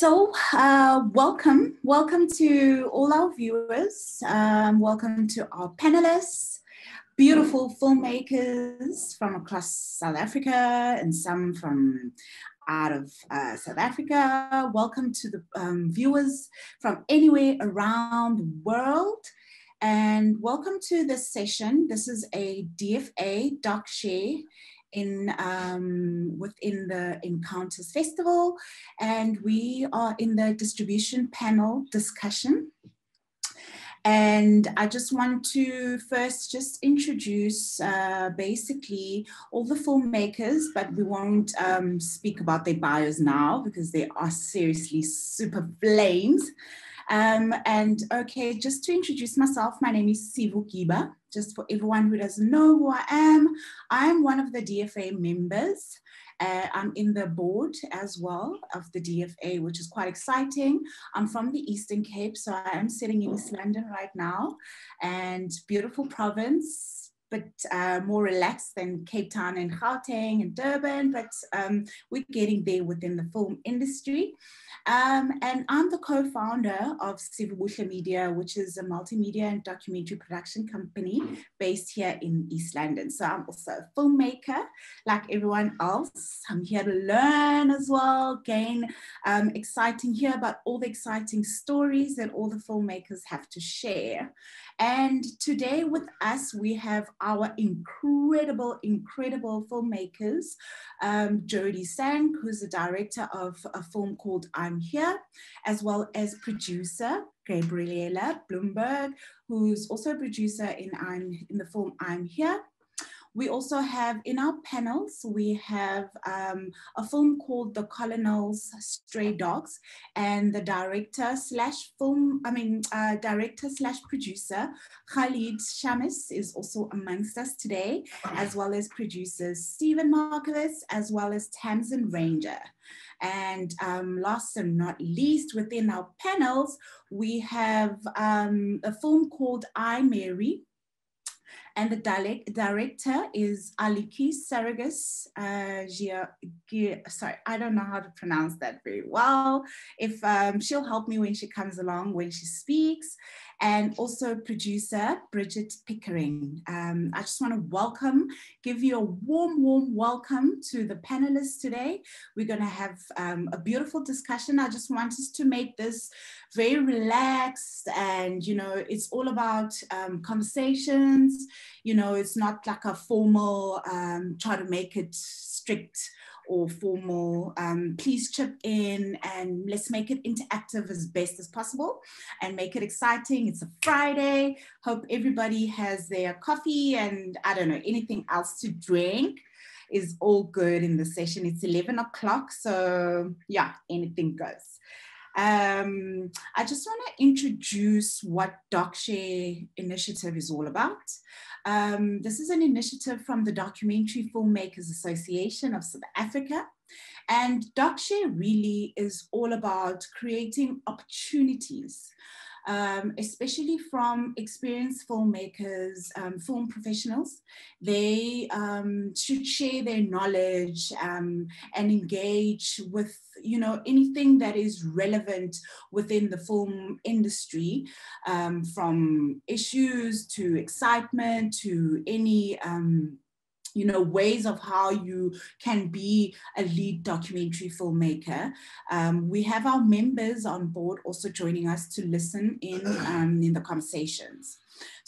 So, uh, welcome, welcome to all our viewers. Um, welcome to our panelists, beautiful filmmakers from across South Africa and some from out of uh, South Africa. Welcome to the um, viewers from anywhere around the world. And welcome to this session. This is a DFA doc share in um, within the Encounters Festival, and we are in the distribution panel discussion. And I just want to first just introduce uh, basically all the filmmakers, but we won't um, speak about their bios now because they are seriously super flames. Um, and okay, just to introduce myself, my name is Sivu Giba. Just for everyone who doesn't know who I am, I'm one of the DFA members. Uh, I'm in the board as well of the DFA, which is quite exciting. I'm from the Eastern Cape, so I am sitting in East London right now, and beautiful province but uh, more relaxed than Cape Town and Gauteng and Durban, but um, we're getting there within the film industry. Um, and I'm the co-founder of Sivubuhle Media, which is a multimedia and documentary production company based here in East London. So I'm also a filmmaker, like everyone else. I'm here to learn as well, gain um, exciting, hear about all the exciting stories that all the filmmakers have to share. And today with us, we have our incredible, incredible filmmakers, um, Jordy Sank, who's the director of a film called I'm Here, as well as producer Gabriella Blumberg, who's also a producer in, I'm, in the film I'm Here. We also have in our panels, we have um, a film called The Colonel's Stray Dogs and the director slash film, I mean, uh, director slash producer, Khalid Shamis is also amongst us today, as well as producers Steven Markovitz, as well as Tamsin Ranger. And um, last and not least, within our panels, we have um, a film called I, Mary, and the director is Aliki Saragas. Uh, sorry, I don't know how to pronounce that very well. If um, she'll help me when she comes along, when she speaks and also producer Bridget Pickering. Um, I just want to welcome, give you a warm, warm welcome to the panelists today. We're going to have um, a beautiful discussion. I just want us to make this very relaxed and, you know, it's all about um, conversations. You know, it's not like a formal, um, try to make it strict or formal, um, please chip in and let's make it interactive as best as possible and make it exciting. It's a Friday. Hope everybody has their coffee and I don't know, anything else to drink is all good in the session. It's 11 o'clock. So yeah, anything goes. Um, I just want to introduce what DocShare initiative is all about. Um, this is an initiative from the Documentary Filmmakers Association of South Africa. And DocShare really is all about creating opportunities um, especially from experienced filmmakers, um, film professionals. They um, should share their knowledge um, and engage with, you know, anything that is relevant within the film industry, um, from issues to excitement to any um, you know ways of how you can be a lead documentary filmmaker. Um, we have our members on board also joining us to listen in um, in the conversations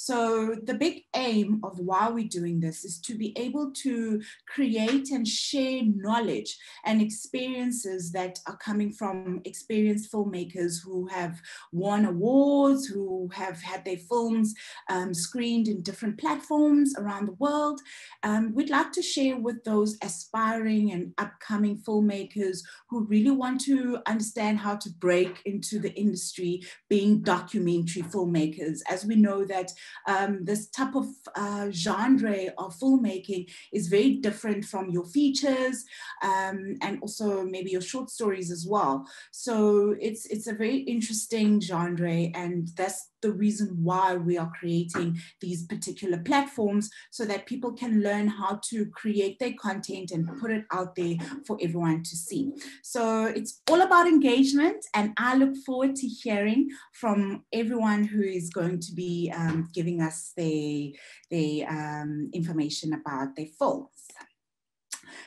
so the big aim of why we're doing this is to be able to create and share knowledge and experiences that are coming from experienced filmmakers who have won awards, who have had their films um, screened in different platforms around the world. Um, we'd like to share with those aspiring and upcoming filmmakers who really want to understand how to break into the industry being documentary filmmakers. As we know that that um, this type of uh, genre of filmmaking is very different from your features um, and also maybe your short stories as well. So it's it's a very interesting genre, and that's the reason why we are creating these particular platforms so that people can learn how to create their content and put it out there for everyone to see. So it's all about engagement, and I look forward to hearing from everyone who is going to be um, giving us the, the um, information about their films.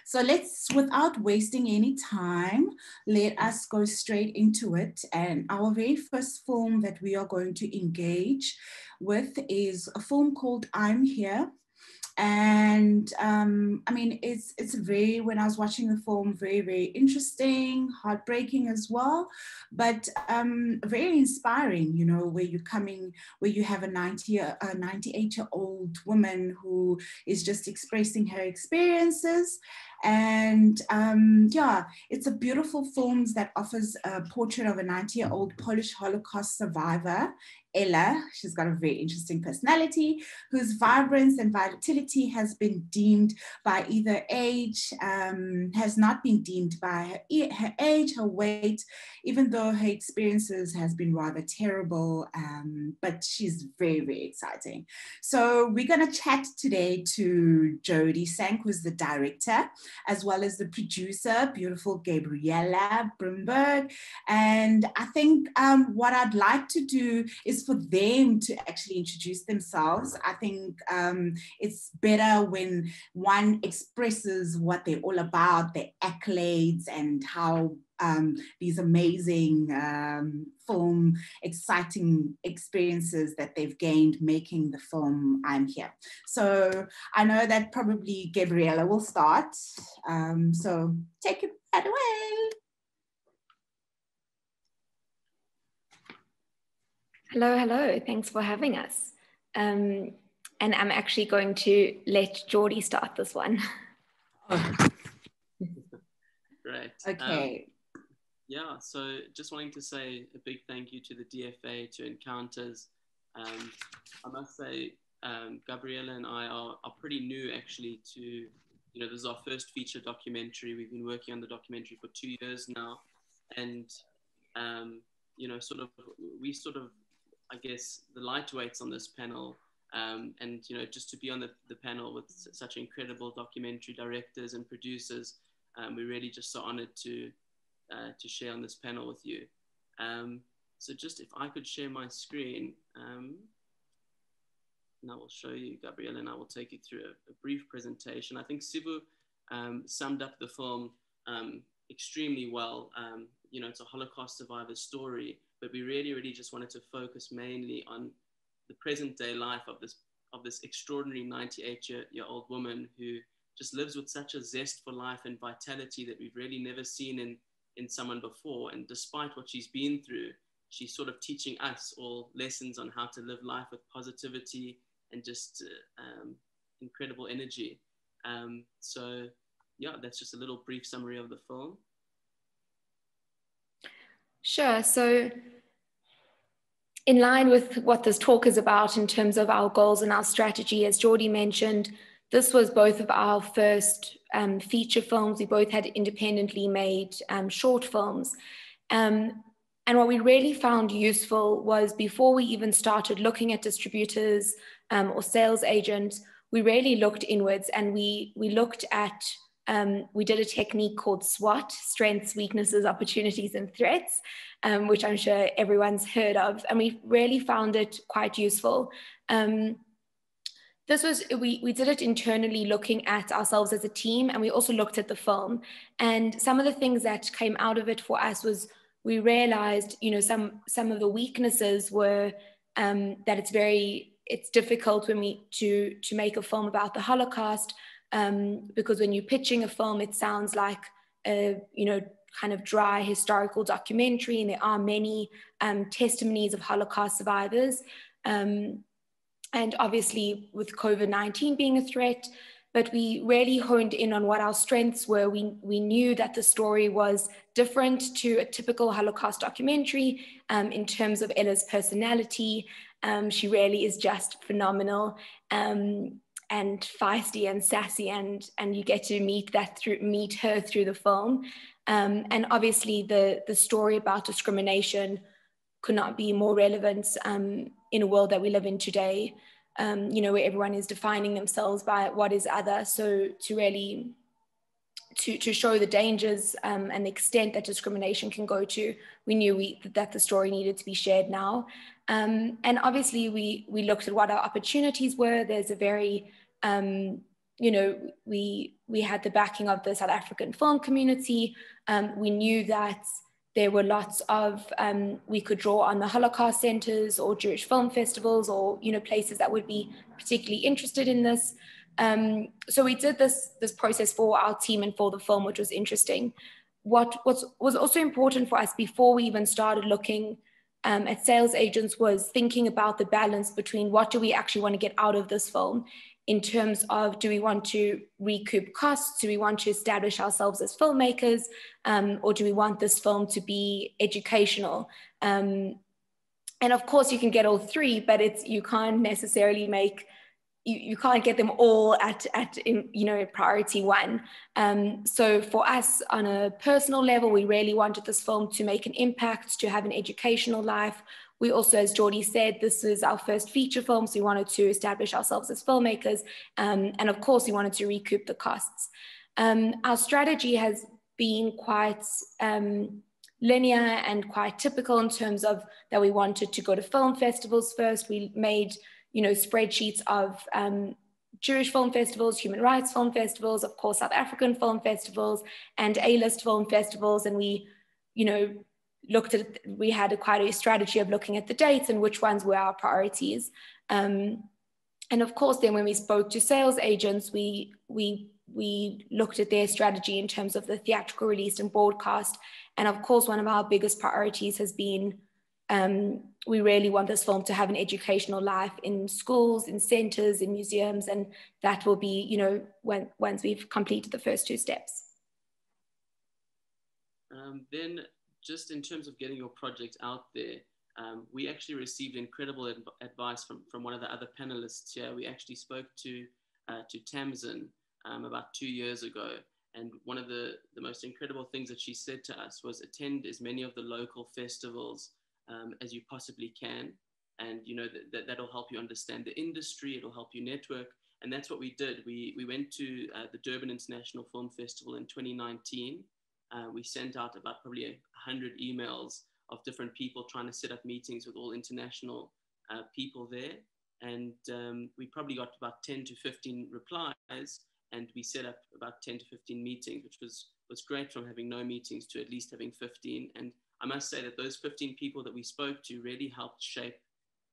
So let's, without wasting any time, let us go straight into it. And our very first film that we are going to engage with is a film called I'm Here and um, I mean, it's it's very when I was watching the film, very very interesting, heartbreaking as well, but um, very inspiring. You know, where you're coming, where you have a ninety a ninety eight year old woman who is just expressing her experiences, and um, yeah, it's a beautiful film that offers a portrait of a 90 year old Polish Holocaust survivor Ella, she's got a very interesting personality, whose vibrance and vitality has been deemed by either age, um, has not been deemed by her, her, age, her weight, even though her experiences has been rather terrible, um, but she's very, very exciting. So we're gonna chat today to Jordy Sank, who's the director, as well as the producer, beautiful Gabriella Blumberg. And I think um, what I'd like to do is for them to actually introduce themselves. I think um, it's better when one expresses what they're all about, their accolades, and how um, these amazing um, film, exciting experiences that they've gained making the film I'm Here. So I know that probably Gabriella will start. Um, so take it away. Hello, hello. Thanks for having us. Um, and I'm actually going to let Jordy start this one. Great. Okay. Um, yeah, so just wanting to say a big thank you to the DFA, to Encounters. Um, I must say, um, Gabriella and I are, are pretty new actually to, you know, this is our first feature documentary. We've been working on the documentary for two years now. And, um, you know, sort of, we sort of I guess, the lightweights on this panel. Um, and you know, just to be on the, the panel with such incredible documentary directors and producers, um, we're really just so honored to uh, to share on this panel with you. Um, so just if I could share my screen, um, and I will show you, Gabriella, and I will take you through a, a brief presentation. I think Sivu um, summed up the film um, extremely well. you know, it's a Holocaust survivor story, but we really, really just wanted to focus mainly on the present day life of this of this extraordinary 98 year, year old woman who just lives with such a zest for life and vitality that we've really never seen in in someone before. And despite what she's been through, she's sort of teaching us all lessons on how to live life with positivity and just uh, um, incredible energy. Um, so, yeah, that's just a little brief summary of the film. Sure. So, in line with what this talk is about in terms of our goals and our strategy, as Jordy mentioned, this was both of our first um, feature films. We both had independently made um, short films. Um, and what we really found useful was before we even started looking at distributors um, or sales agents, we really looked inwards and we, we looked at um, we did a technique called SWOT strengths, weaknesses, opportunities, and threats, um, which I'm sure everyone's heard of. And we really found it quite useful. Um, this was, we, we did it internally looking at ourselves as a team, and we also looked at the film. And some of the things that came out of it for us was we realized, you know, some, some of the weaknesses were um, that it's very, it's difficult when we to, to make a film about the Holocaust um, because when you're pitching a film, it sounds like a, you know, kind of dry historical documentary, and there are many um, testimonies of Holocaust survivors. Um, and obviously, with COVID 19 being a threat, but we really honed in on what our strengths were. We, we knew that the story was different to a typical Holocaust documentary um, in terms of Ella's personality. Um, she really is just phenomenal. Um, and feisty and sassy and and you get to meet that through meet her through the film um, and obviously the the story about discrimination could not be more relevant um, in a world that we live in today. Um, you know, where everyone is defining themselves by what is other. So to really to, to show the dangers um, and the extent that discrimination can go to, we knew we, that the story needed to be shared now. Um, and obviously, we, we looked at what our opportunities were. There's a very, um, you know, we, we had the backing of the South African film community. Um, we knew that there were lots of, um, we could draw on the Holocaust centers or Jewish film festivals or, you know, places that would be particularly interested in this. Um, so we did this this process for our team and for the film, which was interesting. What was was also important for us before we even started looking um, at sales agents was thinking about the balance between what do we actually want to get out of this film in terms of do we want to recoup costs? Do we want to establish ourselves as filmmakers? Um, or do we want this film to be educational? Um, and of course you can get all three but it's you can't necessarily make you, you can't get them all at, at in, you know priority one. Um, so for us on a personal level we really wanted this film to make an impact to have an educational life we also as Jordy said this is our first feature film so we wanted to establish ourselves as filmmakers um, and of course we wanted to recoup the costs um, our strategy has been quite um, linear and quite typical in terms of that we wanted to go to film festivals first we made you know, spreadsheets of um, Jewish film festivals, human rights film festivals, of course, South African film festivals, and A-list film festivals. And we, you know, looked at, we had a quite a strategy of looking at the dates and which ones were our priorities. Um, and of course, then when we spoke to sales agents, we, we, we looked at their strategy in terms of the theatrical release and broadcast. And of course, one of our biggest priorities has been um, we really want this film to have an educational life in schools, in centres, in museums, and that will be, you know, when, once we've completed the first two steps. Um, then, just in terms of getting your project out there, um, we actually received incredible adv advice from, from one of the other panelists here. We actually spoke to, uh, to Tamsin um, about two years ago. And one of the, the most incredible things that she said to us was attend as many of the local festivals um, as you possibly can. And you know that, that that'll help you understand the industry. It'll help you network, and that's what we did. We we went to uh, the Durban International Film Festival in 2019. Uh, we sent out about probably a hundred emails of different people trying to set up meetings with all international uh, people there, and um, we probably got about 10 to 15 replies, and we set up about 10 to 15 meetings, which was was great from having no meetings to at least having 15. And I must say that those 15 people that we spoke to really helped shape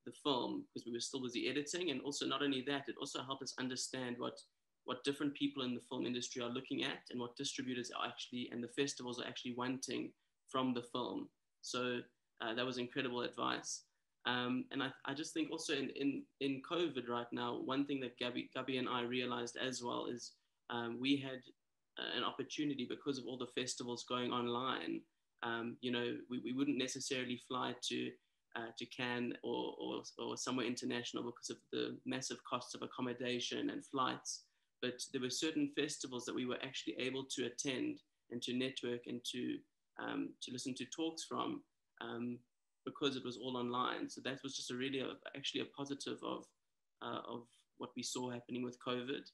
the film because we were still busy editing. And also, not only that, it also helped us understand what, what different people in the film industry are looking at and what distributors are actually and the festivals are actually wanting from the film. So uh, that was incredible advice. Um, and I, I, just think also in, in, in COVID right now, one thing that Gabby, Gabby and I realized as well is um, we had uh, an opportunity because of all the festivals going online um, you know, we, we wouldn't necessarily fly to uh, to Cannes or, or, or somewhere international because of the massive costs of accommodation and flights. But there were certain festivals that we were actually able to attend and to network and to um, to listen to talks from um, because it was all online. So that was just a really a, actually a positive of uh, of what we saw happening with COVID.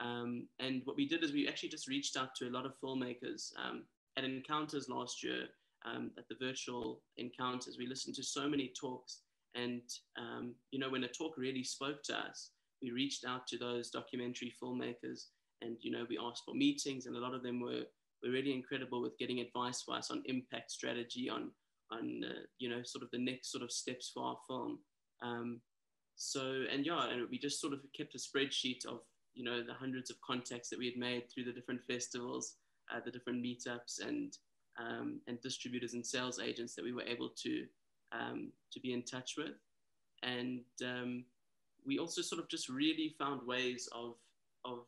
Um, and what we did is we actually just reached out to a lot of filmmakers um, at encounters last year, um, at the virtual encounters, we listened to so many talks. And, um, you know, when a talk really spoke to us, we reached out to those documentary filmmakers and, you know, we asked for meetings and a lot of them were, were really incredible with getting advice for us on impact strategy, on, on uh, you know, sort of the next sort of steps for our film. Um, so, and yeah, and we just sort of kept a spreadsheet of, you know, the hundreds of contacts that we had made through the different festivals uh, the different meetups and um, and distributors and sales agents that we were able to um, to be in touch with, and um, we also sort of just really found ways of of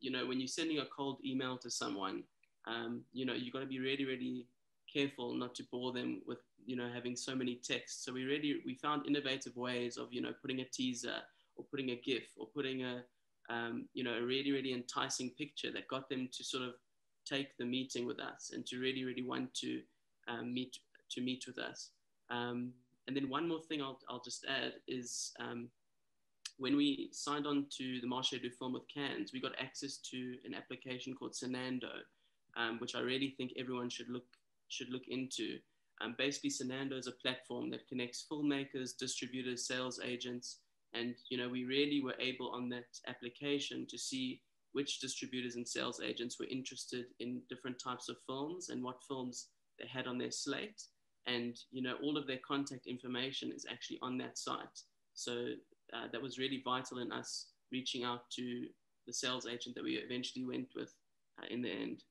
you know when you're sending a cold email to someone, um, you know you got to be really really careful not to bore them with you know having so many texts. So we really we found innovative ways of you know putting a teaser or putting a GIF or putting a um, you know a really really enticing picture that got them to sort of take the meeting with us and to really, really want to um, meet to meet with us. Um, and then one more thing I'll, I'll just add is um, when we signed on to the Marché du Film with Cannes, we got access to an application called Cinando, um, which I really think everyone should look should look into. Um, basically, Cinando is a platform that connects filmmakers, distributors, sales agents, and you know we really were able on that application to see which distributors and sales agents were interested in different types of films and what films they had on their slate and you know all of their contact information is actually on that site so uh, that was really vital in us reaching out to the sales agent that we eventually went with uh, in the end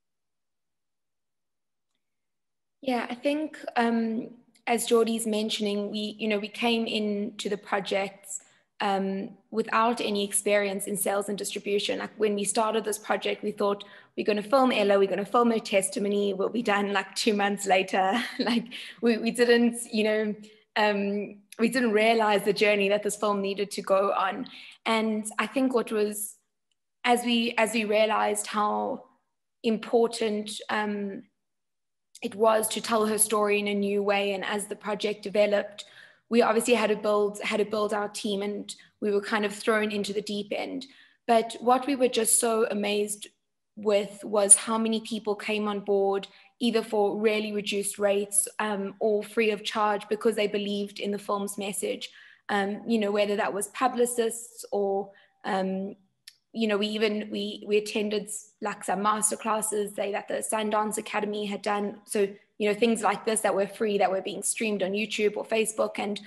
yeah i think um, as Jordy's mentioning we you know we came into the projects um, without any experience in sales and distribution. Like when we started this project, we thought we're going to film Ella, we're going to film her testimony. We'll be done like two months later. like we, we didn't, you know, um, we didn't realize the journey that this film needed to go on. And I think what was, as we as we realized how important um, it was to tell her story in a new way, and as the project developed, we obviously had to build had to build our team and we were kind of thrown into the deep end but what we were just so amazed with was how many people came on board either for really reduced rates um, or free of charge because they believed in the film's message. Um, you know whether that was publicists or um, you know we even we we attended like some master classes they that the sundance academy had done. So you know things like this that were free that were being streamed on youtube or facebook and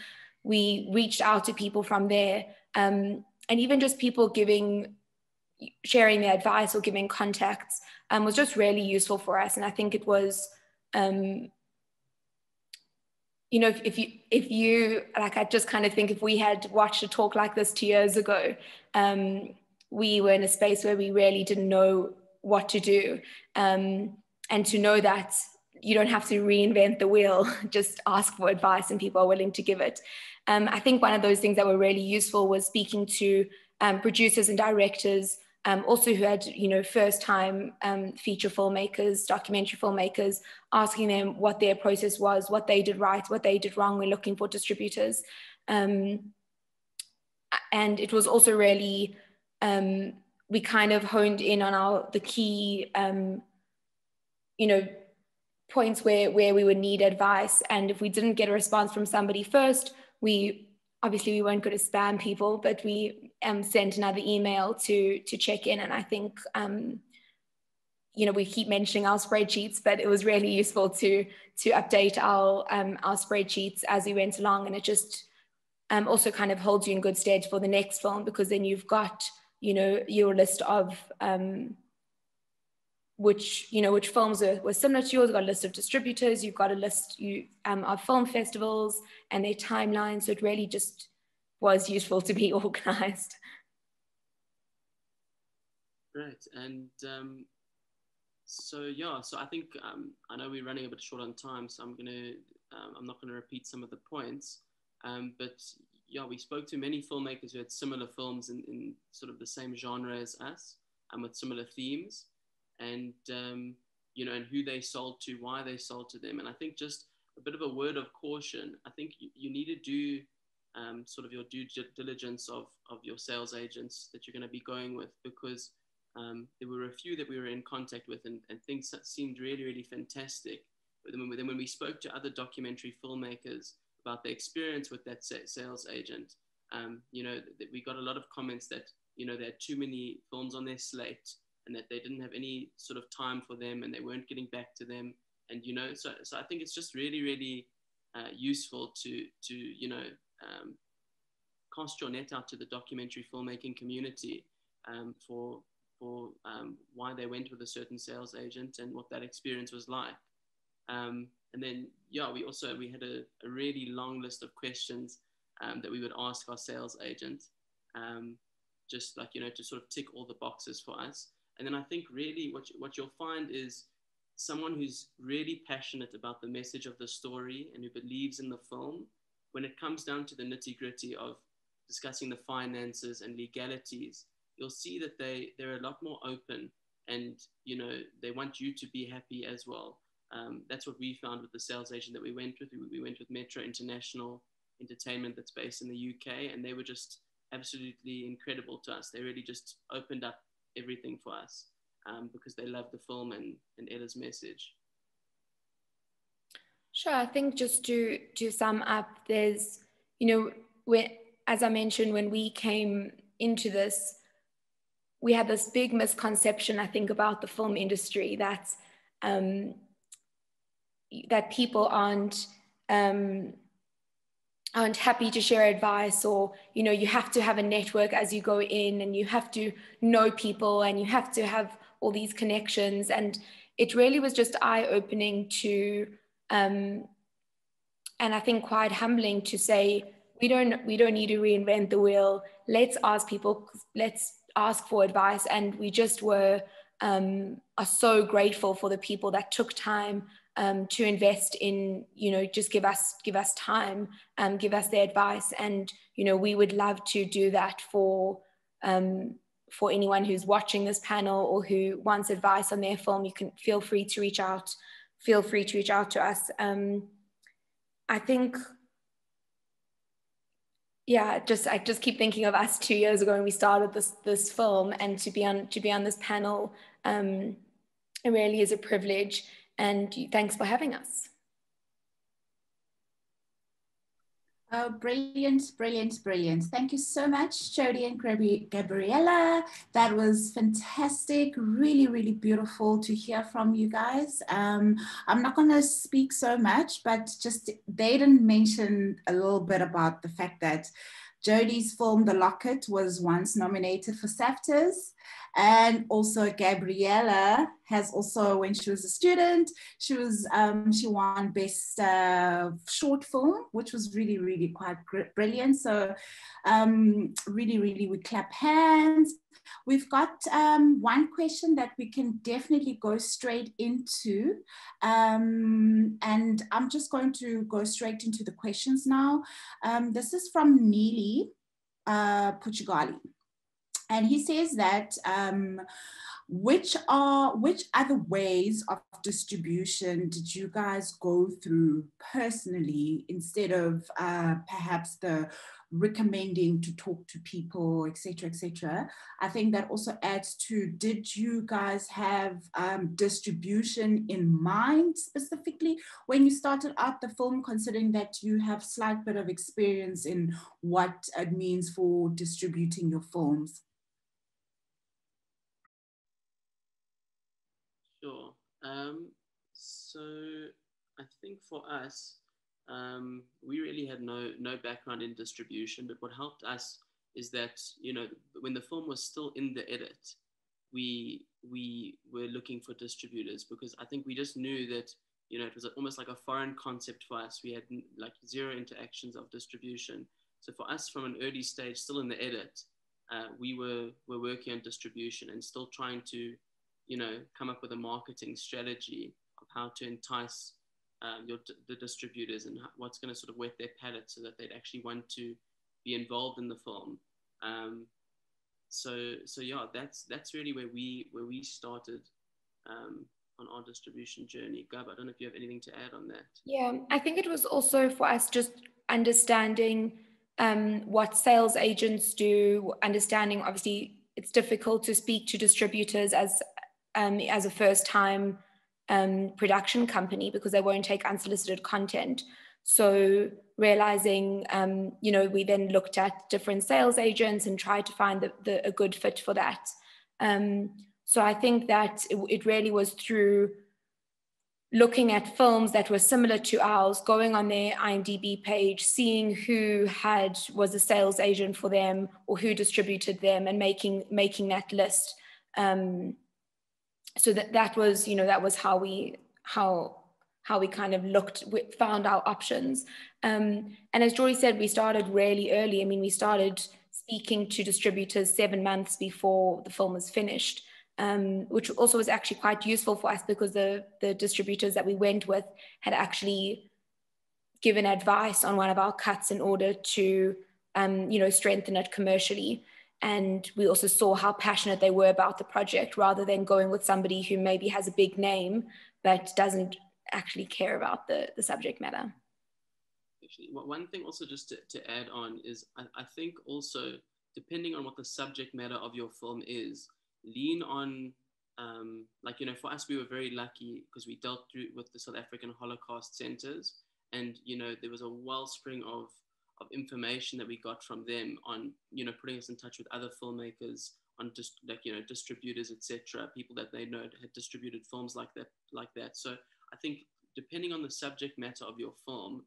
we reached out to people from there. Um, and even just people giving sharing their advice or giving contacts um, was just really useful for us and i think it was um, you know if, if, you if you like i just kind of think if we had watched a talk like this two years ago um, we were in a space where we really didn't know what to do um, and to know that you don't have to reinvent the wheel, just ask for advice and people are willing to give it. Um, I think one of those things that were really useful was speaking to um, producers and directors, um, also who had, you know, first time um, feature filmmakers, documentary filmmakers, asking them what their process was, what they did right, what they did wrong. We're looking for distributors. Um, and it was also really, um, we kind of honed in on our, the key, you know, points where where we would need advice and if we didn't get a response from somebody first we obviously we weren't going to spam people but we um, sent another email to to check in and i think um, you know we keep mentioning our spreadsheets but it was really useful to to update our um, our spreadsheets as we went along and it just um, also kind of holds you in good stead for the next film because then you've got you know your list of um, which you know which films are, were similar to yours. You've got a list of distributors. You've got a list you, um, of film festivals and their timelines. So it really just was useful to be organized. Right, and um, so yeah, so I think um, I know we're running a bit short on time, so I'm gonna um, I'm not gonna repeat some of the points, um, but yeah, we spoke to many filmmakers who had similar films in, in sort of the same genre as us and with similar themes and um, you know and who they sold to why they sold to them and i think just a bit of a word of caution i think you, you need to do um, sort of your due diligence of, of your sales agents that you're going to be going with because um, there were a few that we were in contact with and, and things that seemed really really fantastic. But then, then when we spoke to other documentary filmmakers about their experience with that sales agent um, you know we got a lot of comments that you know they had too many films on their slate and that they didn't have any sort of time for them and they weren't getting back to them. And you know so, so i think it's just really really uh, useful to to you know um, cast your net out to the documentary filmmaking community um, for for um, why they went with a certain sales agent and what that experience was like. Um, and then yeah we also we had a, a really long list of questions um, that we would ask our sales agent um, just like you know to sort of tick all the boxes for us. And then I think really what, you, what you'll find is someone who's really passionate about the message of the story and who believes in the film, when it comes down to the nitty gritty of discussing the finances and legalities, you'll see that they, they're a lot more open and, you know, they want you to be happy as well. Um, that's what we found with the sales agent that we went with. We, we went with Metro International. entertainment that's based in the UK, and they were just absolutely incredible to us. They really just opened up everything for us um, because they love the film and, and Ella's message. Sure. I think just to to sum up, there's you know when as I mentioned when we came into this, we had this big misconception I think about the film industry that um, that people aren't um, aren't happy to share advice or you know you have to have a network as you go in and you have to know people and you have to have all these connections and it really was just eye opening to um, and I think quite humbling to say we don't we don't need to reinvent the wheel. Let's ask people. Let's ask for advice, and we just were um, are so grateful for the people that took time um, to invest in you know just give us give us time um, give us their advice and you know we would love to do that for um, for anyone who's watching this panel or who wants advice on their film you can feel free to reach out feel free to reach out to us. Um, I think, yeah, just I just keep thinking of us two years ago when we started this this film, and to be on to be on this panel, um, it really is a privilege. And thanks for having us. Oh, brilliant, brilliant, brilliant. Thank you so much, Jody and Gabriella. That was fantastic. Really, really beautiful to hear from you guys. Um, I'm not going to speak so much, but just they didn't mention a little bit about the fact that Jody's film, The Locket, was once nominated for SAFTAs. And also Gabriella has also, when she was a student, she was um, she won best uh, short film, which was really, really quite brilliant. So um, really, really, we clap hands. We've got um, one question that we can definitely go straight into. Um, and I'm just going to go straight into the questions now. Um, this is from Neely uh, Puchigali. And he says that um, which are which other ways of distribution did you guys go through personally instead of uh, perhaps the recommending to talk to people etc etc i think that also adds to did you guys have um, distribution in mind specifically when you started out the film considering that you have slight bit of experience in what it means for distributing your films Sure. Um, so I think for us, um, we really had no no background in distribution, but what helped us is that you know when the film was still in the edit, we we were looking for distributors because I think we just knew that you know it was almost like a foreign concept for us. We had like zero interactions of distribution. So for us, from an early stage, still in the edit, uh, we were were working on distribution and still trying to you know, come up with a marketing strategy of how to entice um, your, the distributors and what's going to sort of whet their palate so that they'd actually want to be involved in the film. Um, so, so yeah, that's that's really where we where we started um, on our distribution journey. Gab, I don't know if you have anything to add on that. Yeah, I think it was also for us just understanding um, what sales agents do, understanding obviously it's difficult to speak to distributors as um, as a first time um, production company because they won't take unsolicited content. So realizing, um, you know, we then looked at different sales agents and tried to find the, the a good fit for that. Um, so I think that it, it, really was through looking at films that were similar to ours, going on their IMDb page, seeing who had was a sales agent for them or who distributed them, and making making that list. Um, so that that was you know that was how we how how we kind of looked found our options. Um, and as Jordy said we started really early. I mean we started speaking to distributors seven months before the film was finished um, which also was actually quite useful for us because the the distributors that we went with had actually given advice on one of our cuts in order to um, you know strengthen it commercially and we also saw how passionate they were about the project rather than going with somebody who maybe has a big name but doesn't actually care about the, the subject matter actually. One thing also just to, to add on is I, I think also depending on what the subject matter of your film is, lean on um, like you know for us we were very lucky because we dealt through with the South African Holocaust centers and you know there was a wellspring of of information that we got from them on you know putting us in touch with other filmmakers on just like you know distributors etc people that they know had distributed films like that like that. So i think depending on the subject matter of your film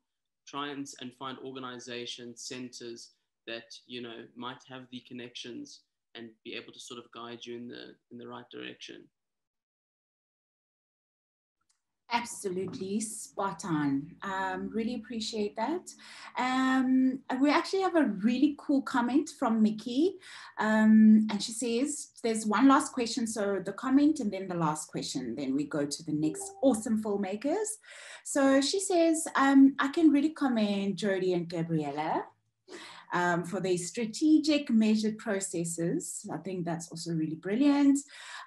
try and, and find organizations centers that you know might have the connections and be able to sort of guide you in the in the right direction Absolutely spot on. Um, really appreciate that. Um, we actually have a really cool comment from Mickey. Um, and she says, there's one last question. So the comment and then the last question, then we go to the next awesome filmmakers. So she says, um, I can really commend Jody and Gabriella um, for their strategic measured processes. I think that's also really brilliant.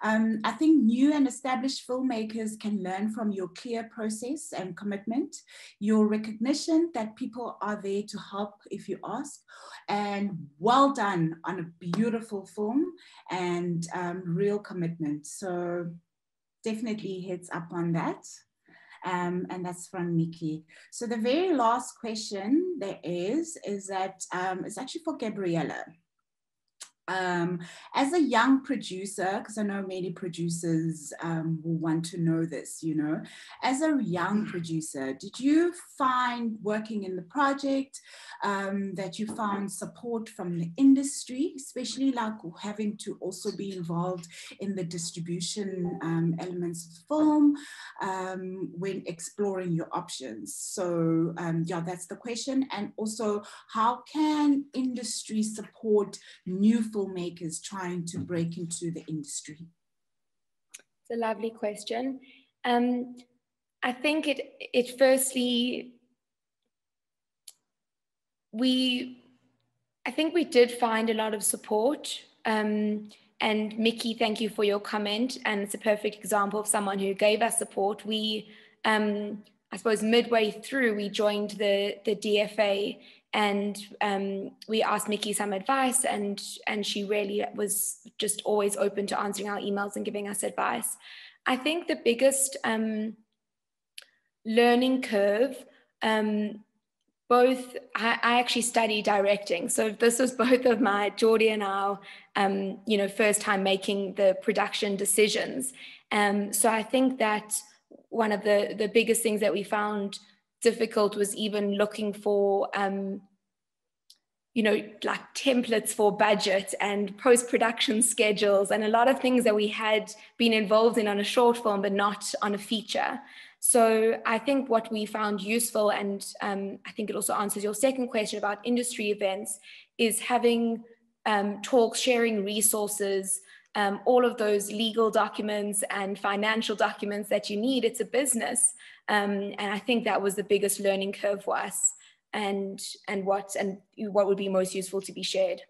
Um, I think new and established filmmakers can learn from your clear process and commitment, your recognition that people are there to help if you ask, and well done on a beautiful film and um, real commitment. So definitely heads up on that um, and that's from Nikki. So the very last question there is, is that um, it's actually for Gabriella um, as a young producer, because I know many producers um, will want to know this, you know, as a young mm. producer, did you find working in the project um, that you found support from the industry, especially like having to also be involved in the distribution um, elements of film um, when exploring your options? So, um, yeah, that's the question. And also, how can industry support new filmmakers trying to break into the industry? It's a lovely question. Um, I think it it firstly we I think we did find a lot of support. Um, and Mickey, thank you for your comment. And it's a perfect example of someone who gave us support. We, um, I suppose, midway through, we joined the the DFA and um, we asked Mickey some advice and and she really was just always open to answering our emails and giving us advice. I think the biggest um, learning curve um, both I, I, actually study directing so this was both of my Jordy and our um, you know first time making the production decisions um, so I think that one of the the biggest things that we found difficult was even looking for um, you know like templates for budget and post-production schedules and a lot of things that we had been involved in on a short film but not on a feature. So i think what we found useful and um, i think it also answers your second question about industry events is having um, talks sharing resources um, all of those legal documents and financial documents that you need. It's a business. Um, and I think that was the biggest learning curve for us and, and, what, and what would be most useful to be shared.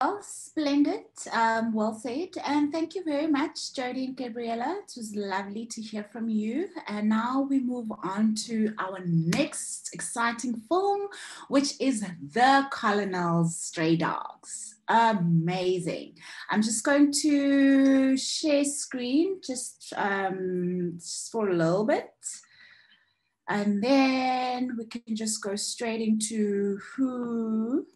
Oh, splendid. Um, well said. And thank you very much, Jody and Gabriella. It was lovely to hear from you. And now we move on to our next exciting film, which is The Colonel's Stray Dogs amazing. I'm just going to share screen just, um, just for a little bit. And then we can just go straight into who,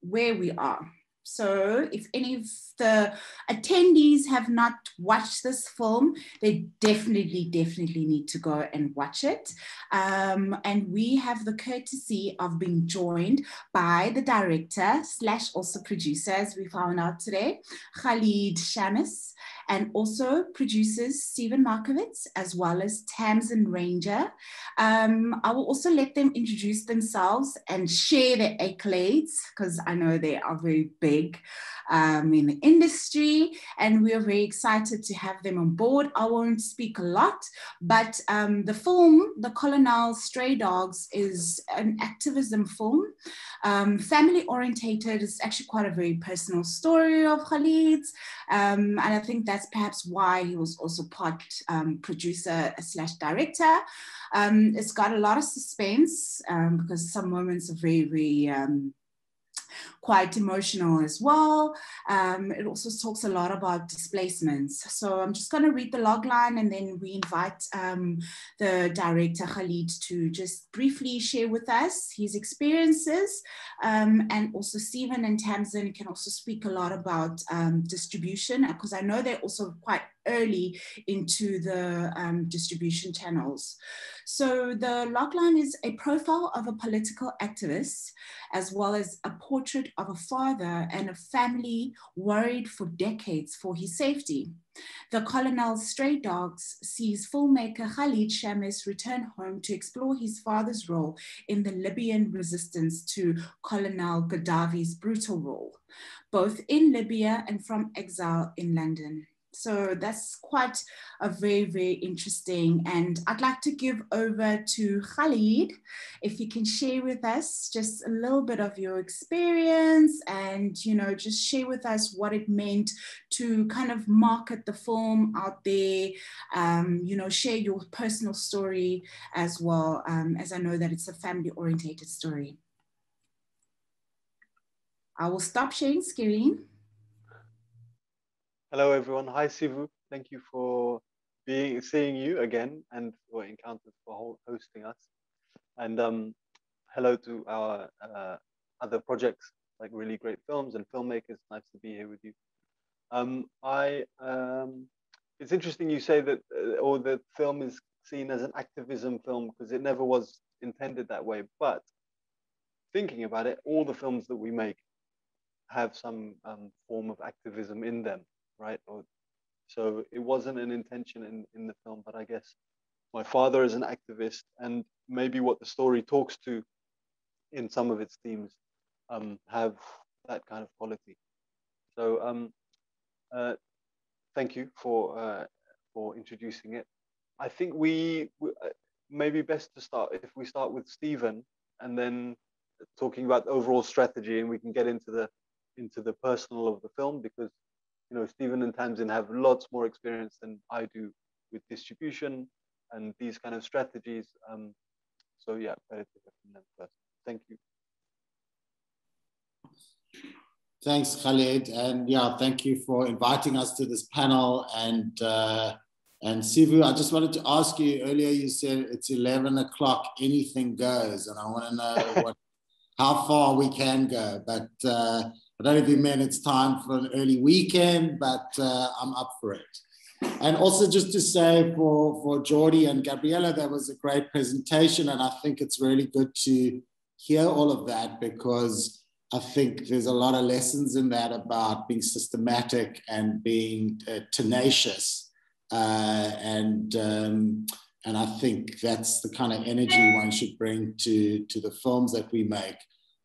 where we are. So if any of the attendees have not watched this film, they definitely, definitely need to go and watch it. Um, and we have the courtesy of being joined by the director slash also producer, as we found out today, Khalid Shamis and also producers Steven Markovitz as well as Tamsin Ranger. Um, I will also let them introduce themselves and share their accolades because I know they are very big big um, in the industry, and we are very excited to have them on board. I won't speak a lot, but um, the film, The Colonel Stray Dogs, is an activism film, um, family orientated. It's actually quite a very personal story of Khalid's, um, and I think that's perhaps why he was also part um, producer slash director. Um, it's got a lot of suspense because some moments are very, very quite emotional as well. Um, it also talks a lot about displacements. So I'm just going to read the log line and then we invite um, the director Khalid to just briefly share with us his experiences. Um, and also Steven and Tamsin can also speak a lot about um, distribution because I know they're also quite early into the um, distribution channels. So the logline is a profile of a political activist, as well as a portrait of a father and a family worried for decades for his safety. The Colonel's Stray Dogs sees filmmaker Khalid Shamis return home to explore his father's role in the Libyan resistance to Colonel Gaddafi's brutal rule, both in Libya and from exile in London. So that's quite a very, very interesting. And I'd like to give over to Khalid, if you can share with us just a little bit of your experience and, you know, just share with us what it meant to kind of market the film out there, um, you know, share your personal story as well, um, as I know that it's a family orientated story. I will stop sharing screen. Hello, everyone. Hi, Sivu. Thank you for being seeing you again and for Encounters for hosting us. And um, hello to our uh, other projects like really great films and filmmakers. Nice to be here with you. Um, I um, it's interesting you say that uh, or the film is seen as an activism film because it never was intended that way. But thinking about it, all the films that we make have some um, form of activism in them right? Or, so it wasn't an intention in, in the film, but I guess my father is an activist, and maybe what the story talks to in some of its themes um, have that kind of quality. So um, uh, thank you for uh, for introducing it. I think we, we uh, maybe best to start if we start with Steven and then talking about the overall strategy, and we can get into the into the personal of the film because you know, Steven and Tamsin have lots more experience than I do with distribution and these kind of strategies. Um, so yeah, better to hear from them first. Thank you. Thanks, Khalid, and yeah, thank you for inviting us to this panel. And uh, and Sivu, I just wanted to ask you earlier. You said it's eleven o'clock, anything goes, and I want to know what how far we can go. But uh, I don't know if you meant it's time for an early weekend, but uh, I'm up for it. And also just to say for, for Jordy and Gabriella, that was a great presentation. And I think it's really good to hear all of that because I think there's a lot of lessons in that about being systematic and being uh, tenacious. Uh, and um, and I think that's the kind of energy one should bring to, to the films that we make.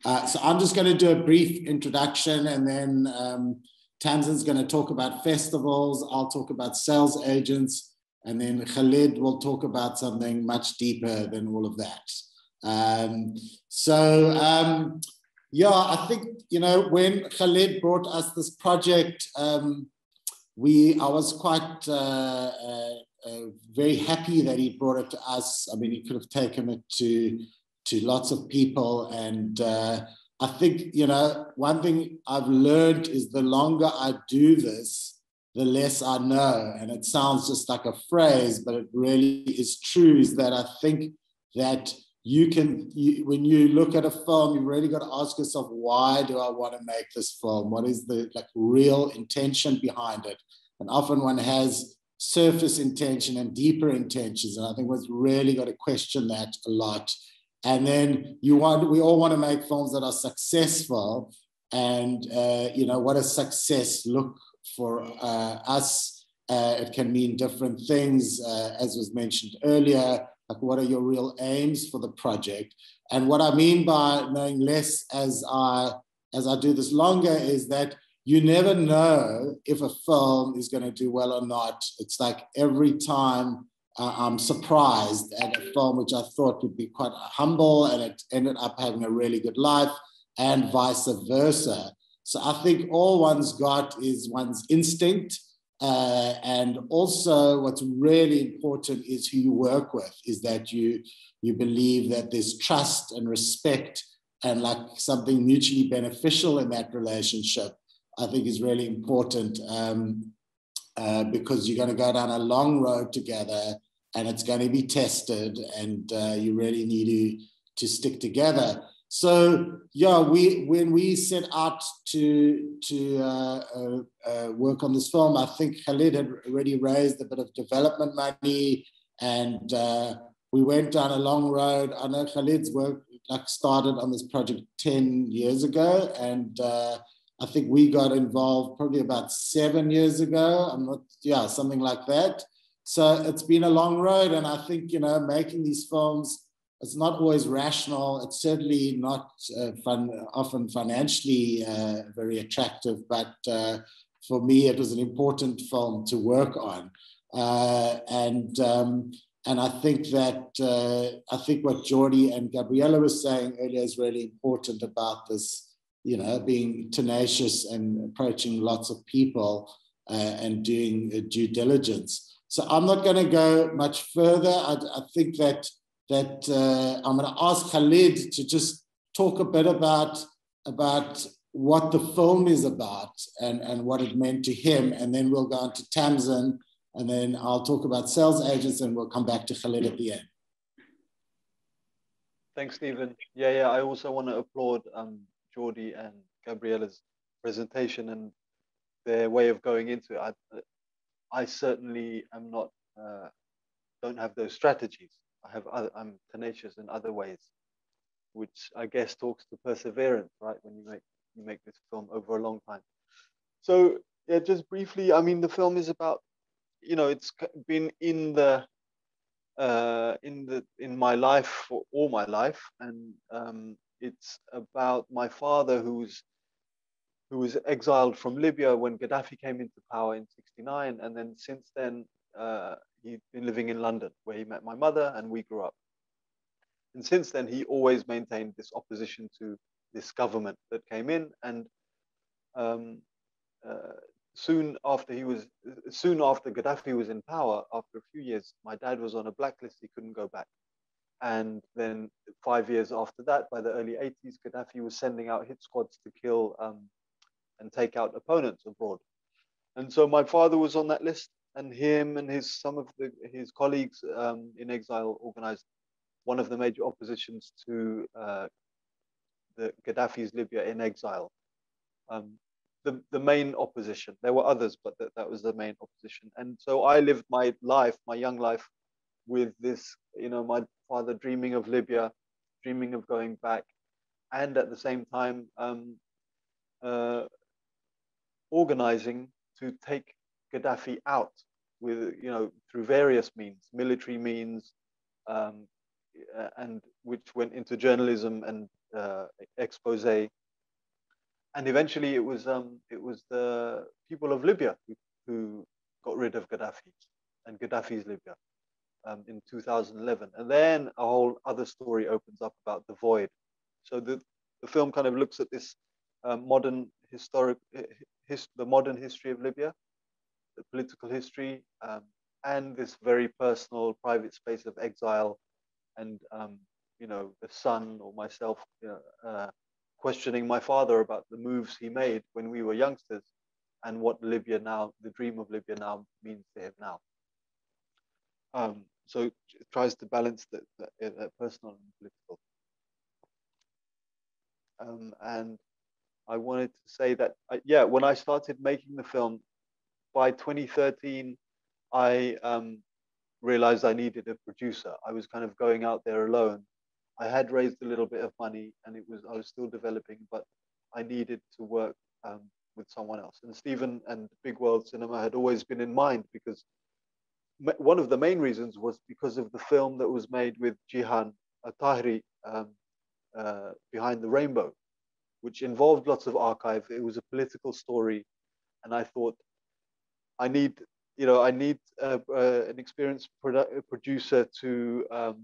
Uh, so I'm just going to do a brief introduction and then um, Tamsin's going to talk about festivals. I'll talk about sales agents. And then Khalid will talk about something much deeper than all of that. Um, so, um, yeah, I think, you know, when Khalid brought us this project, um, we, I was quite uh, uh, uh, very happy that he brought it to us. I mean, he could have taken it to to lots of people. And uh, I think, you know, one thing I've learned is the longer I do this, the less I know. And it sounds just like a phrase, but it really is true is that I think that you can, you, when you look at a film, you really got to ask yourself, why do I want to make this film? What is the like real intention behind it? And often one has surface intention and deeper intentions. And I think we've really got to question that a lot and then you want we all want to make films that are successful and uh, you know what does success look for uh, us uh, it can mean different things uh, as was mentioned earlier like what are your real aims for the project and what i mean by knowing less as i as I do this longer is that you never know if a film is going to do well or not. It's like every time I'm surprised at a film which I thought would be quite humble and it ended up having a really good life, and vice versa. So I think all one's got is one's instinct. Uh, and also, what's really important is who you work with, is that you, you believe that there's trust and respect and like something mutually beneficial in that relationship, I think is really important um, uh, because you're going to go down a long road together and it's going to be tested and uh, you really need to, to stick together. So yeah, we when we set out to to uh, uh, uh, work on this film, I think Khalid had already raised a bit of development money, and uh, we went down a long road. I know Khalid's work like started on this project ten years ago, and uh, I think we got involved probably about seven years ago. I'm not, yeah, something like that. So it's been a long road, and I think you know making these films it's not always rational. It's certainly not uh, fun, often financially uh, very attractive, but uh, for me, it was an important film to work on. Uh, and um, and I think that uh, I think what Jordy and Gabriella were saying earlier is really important about this, you know, being tenacious and approaching lots of people uh, and doing due diligence. So I'm not going to go much further. I, I think that that uh, I'm going to ask Khalid to just talk a bit about, about what the film is about and, and what it meant to him. And then we'll go on to Tamsin, and then I'll talk about sales agents, and we'll come back to Khalid at the end. Thanks, Steven. Yeah, yeah. I also want to applaud um, Jordy and Gabriella's presentation and their way of going into it. I, I certainly am not, uh, don't have those strategies. I have other, I'm tenacious in other ways, which I guess talks to perseverance, right? When you make you make this film over a long time. So yeah, just briefly, I mean, the film is about, you know, it's been in the uh, in the in my life for all my life, and um, it's about my father who's who was exiled from Libya when Gaddafi came into power in '69, and then since then uh, he'd been living in London, where he met my mother, and we grew up. And since then, he always maintained this opposition to this government that came in. And um, uh, soon after he was, soon after Gaddafi was in power, after a few years, my dad was on a blacklist. He couldn't go back. And then five years after that, by the early 80s, Gaddafi was sending out hit squads to kill um, and take out opponents abroad. And so my father was on that list and him and his some of the, his colleagues um, in exile organized one of the major oppositions to uh, the Gaddafi's Libya in exile. Um, the, the main opposition. There were others, but that, that was the main opposition. And so I lived my life, my young life, with this, you know, my father dreaming of Libya, dreaming of going back, and at the same time um, uh, organizing to take Gaddafi out with, you know, through various means, military means, um, and which went into journalism and uh, expose. And eventually, it was um, it was the people of Libya who, who got rid of Gaddafi and Gaddafi's Libya um, in 2011. And then a whole other story opens up about the void. So the, the film kind of looks at this uh, modern historic, his, the modern history of Libya the political history, um, and this very personal, private space of exile, and um, you know, the son or myself you know, uh, questioning my father about the moves he made when we were youngsters, and what Libya now, the dream of Libya now, means to him now. Um, so it tries to balance the, the, the personal and political. Um, and I wanted to say that, uh, yeah, when I started making the film, by 2013, I um, realized I needed a producer. I was kind of going out there alone. I had raised a little bit of money and it was I was still developing, but I needed to work um, with someone else. And Steven and Big World Cinema had always been in mind because one of the main reasons was because of the film that was made with Jihan Tahri um, uh, Behind the Rainbow. Which involved lots of archive. It was a political story, and I thought, I need, you know, I need an experienced produ- producer to um,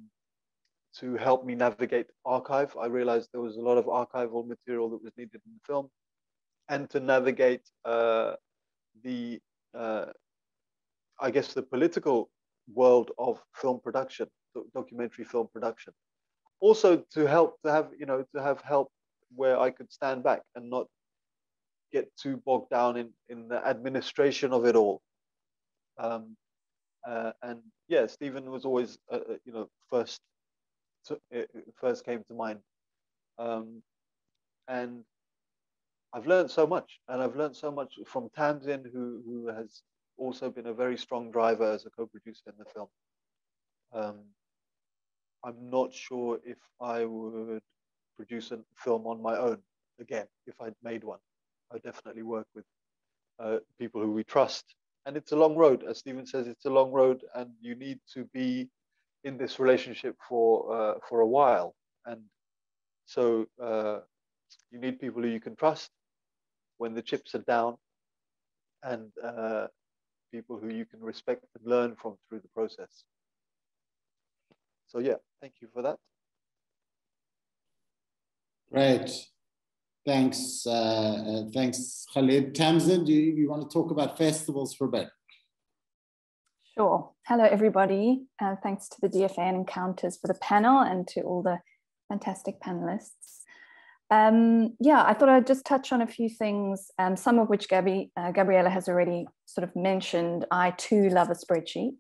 to help me navigate archive. I realized there was a lot of archival material that was needed in the film, and to navigate uh, the, uh, I guess, the political world of film production, documentary film production. Also, to help to have you know to have help where I could stand back and not get too bogged down in in the administration of it all. Um, uh, and yeah, Steven was always uh, uh you know first to, first came to mind. Um, and I've learned so much, and I've learned so much from Tamsin, who who has also been a very strong driver as a co-producer in the film. Um, I'm not sure if I would produce a film on my own again if I'd made one. I definitely work with uh, people who we trust. And it's a long road, as Steven says, it's a long road, and you need to be in this relationship for uh, for a while, and so uh, you need people who you can trust when the chips are down, and uh, people who you can respect and learn from through the process. So yeah, thank you for that. Great. Thanks, uh, uh, thanks, Khalid. Tamsin, do you, you, want to talk about festivals for a bit? Sure. Hello, everybody. Uh, thanks to the DFA and Encounters for the panel and to all the fantastic panelists. Um, yeah, I thought I'd just touch on a few things, um, some of which Gabby, uh, Gabriella has already sort of mentioned. I too love a spreadsheet,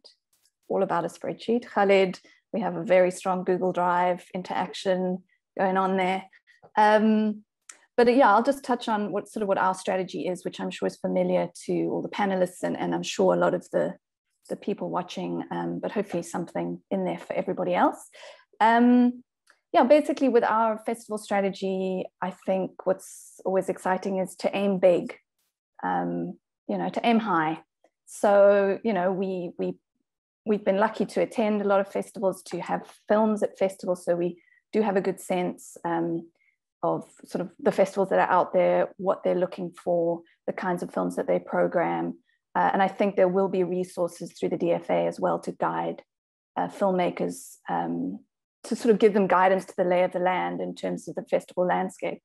all about a spreadsheet. Khalid, we have a very strong Google Drive interaction going on there. Um, but yeah, I'll just touch on what sort of what our strategy is, which I'm sure is familiar to all the panelists and, and I'm sure a lot of the the people watching, um, but hopefully something in there for everybody else. Um, yeah, basically with our festival strategy, I think what's always exciting is to aim big, um, you know, to aim high. So, you know, we, we, we've been lucky to attend a lot of festivals, to have films at festivals. So we do have a good sense um, of sort of the festivals that are out there, what they're looking for, the kinds of films that they program. Uh, and I think there will be resources through the DFA as well to guide uh, filmmakers um, to sort of give them guidance to the lay of the land in terms of the festival landscape.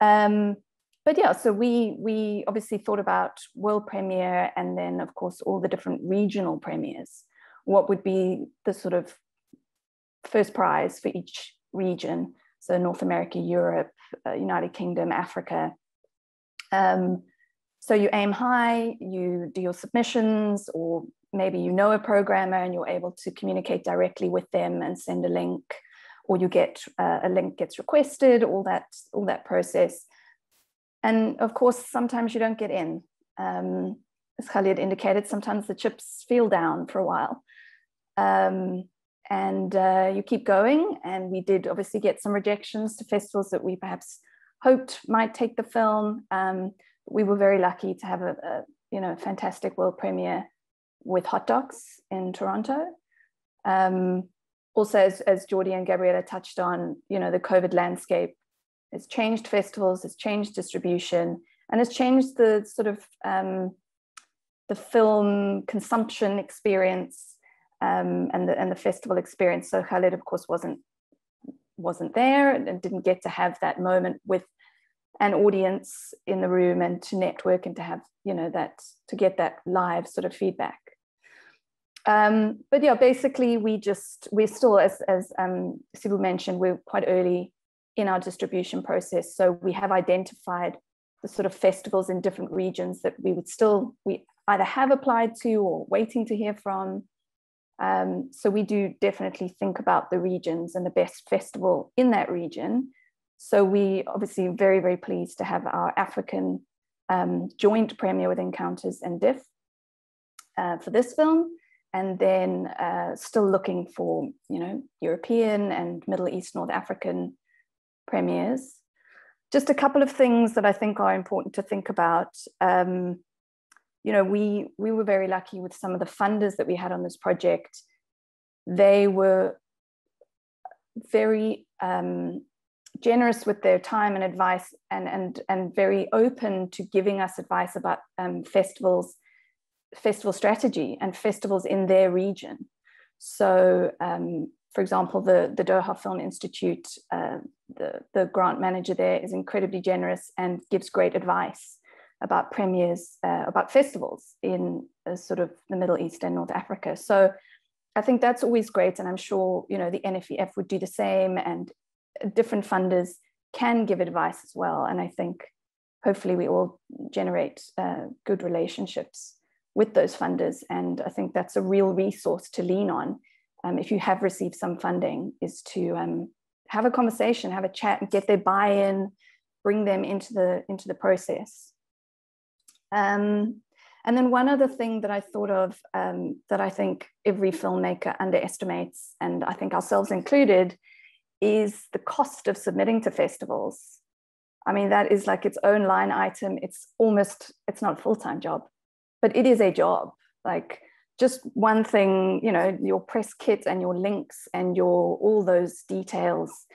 Um, but yeah, so we we obviously thought about world premiere and then of course all the different regional premieres. What would be the sort of first prize for each region? So North America, Europe, uh, United Kingdom, Africa. Um, so you aim high, you do your submissions, or maybe you know a programmer and you're able to communicate directly with them and send a link, or you get uh, a link gets requested, all that, all that process. And of course, sometimes you don't get in. Um, as Khalid indicated, sometimes the chips feel down for a while. Um, and uh, you keep going. And we did obviously get some rejections to festivals that we perhaps hoped might take the film. Um, we were very lucky to have a, a you know fantastic world premiere with Hot Docs in Toronto. Um, also, as, as and Gabriella touched on, you know, the COVID landscape has changed festivals, has changed distribution, and has changed the sort of um, the film consumption experience um, and the and the festival experience. So Khalid, of course, wasn't wasn't there and didn't get to have that moment with an audience in the room and to network and to have you know that to get that live sort of feedback. Um, but yeah basically we just we're still as as um, Sivu mentioned we're quite early in our distribution process. So we have identified the sort of festivals in different regions that we would still we either have applied to or waiting to hear from um, so we do definitely think about the regions and the best festival in that region so we obviously very, very pleased to have our African um, joint premiere with Encounters and DIFF uh, for this film. And then uh, still looking for, you know, European and Middle East, North African premieres. Just a couple of things that I think are important to think about. Um, you know, we, we were very lucky with some of the funders that we had on this project. They were very um, generous with their time and advice and, and, and very open to giving us advice about um, festivals, festival strategy and festivals in their region. So, um, for example, the, the Doha Film Institute, uh, the, the grant manager there is incredibly generous and gives great advice about premieres, uh, about festivals in uh, sort of the Middle East and North Africa. So I think that's always great. And I'm sure, you know, the NFVF would do the same and different funders can give advice as well. And I think hopefully we all generate uh, good relationships with those funders. And I think that's a real resource to lean on um, if you have received some funding is to um, have a conversation, have a chat, get their buy-in, bring them into the into the process. Um, and then one other thing that I thought of um, that I think every filmmaker underestimates, and I think ourselves included, is the cost of submitting to festivals. I mean, that is like its own line item. It's almost, it's not a full-time job, but it is a job. Like just one thing, you know, your press kit and your links and your all those details,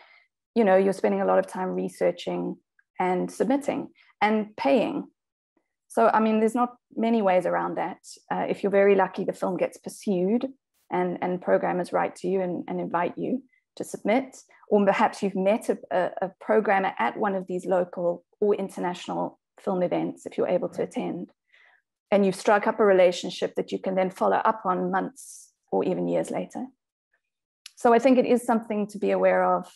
you know, you're spending a lot of time researching and submitting and paying. So, I mean, there's not many ways around that. Uh, if you're very lucky, the film gets pursued and, and programmers write to you and, and invite you to submit, or perhaps you've met a, a, a programmer at one of these local or international film events if you're able to attend. And you've struck up a relationship that you can then follow up on months or even years later. So I think it is something to be aware of.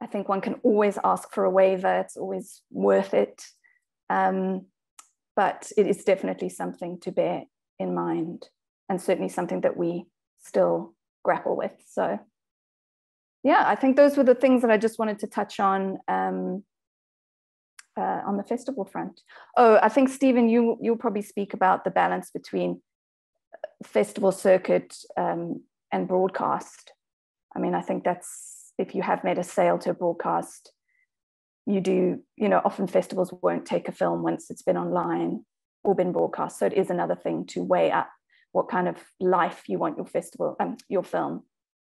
I think one can always ask for a waiver, it's always worth it. Um, but it is definitely something to bear in mind and certainly something that we still grapple with. So yeah, I think those were the things that I just wanted to touch on um, uh, on the festival front. Oh, I think Steven, you you'll probably speak about the balance between festival circuit um, and broadcast. I mean, I think that's if you have made a sale to a broadcast, you do. You know, often festivals won't take a film once it's been online or been broadcast. So it is another thing to weigh up what kind of life you want your festival, um, your film,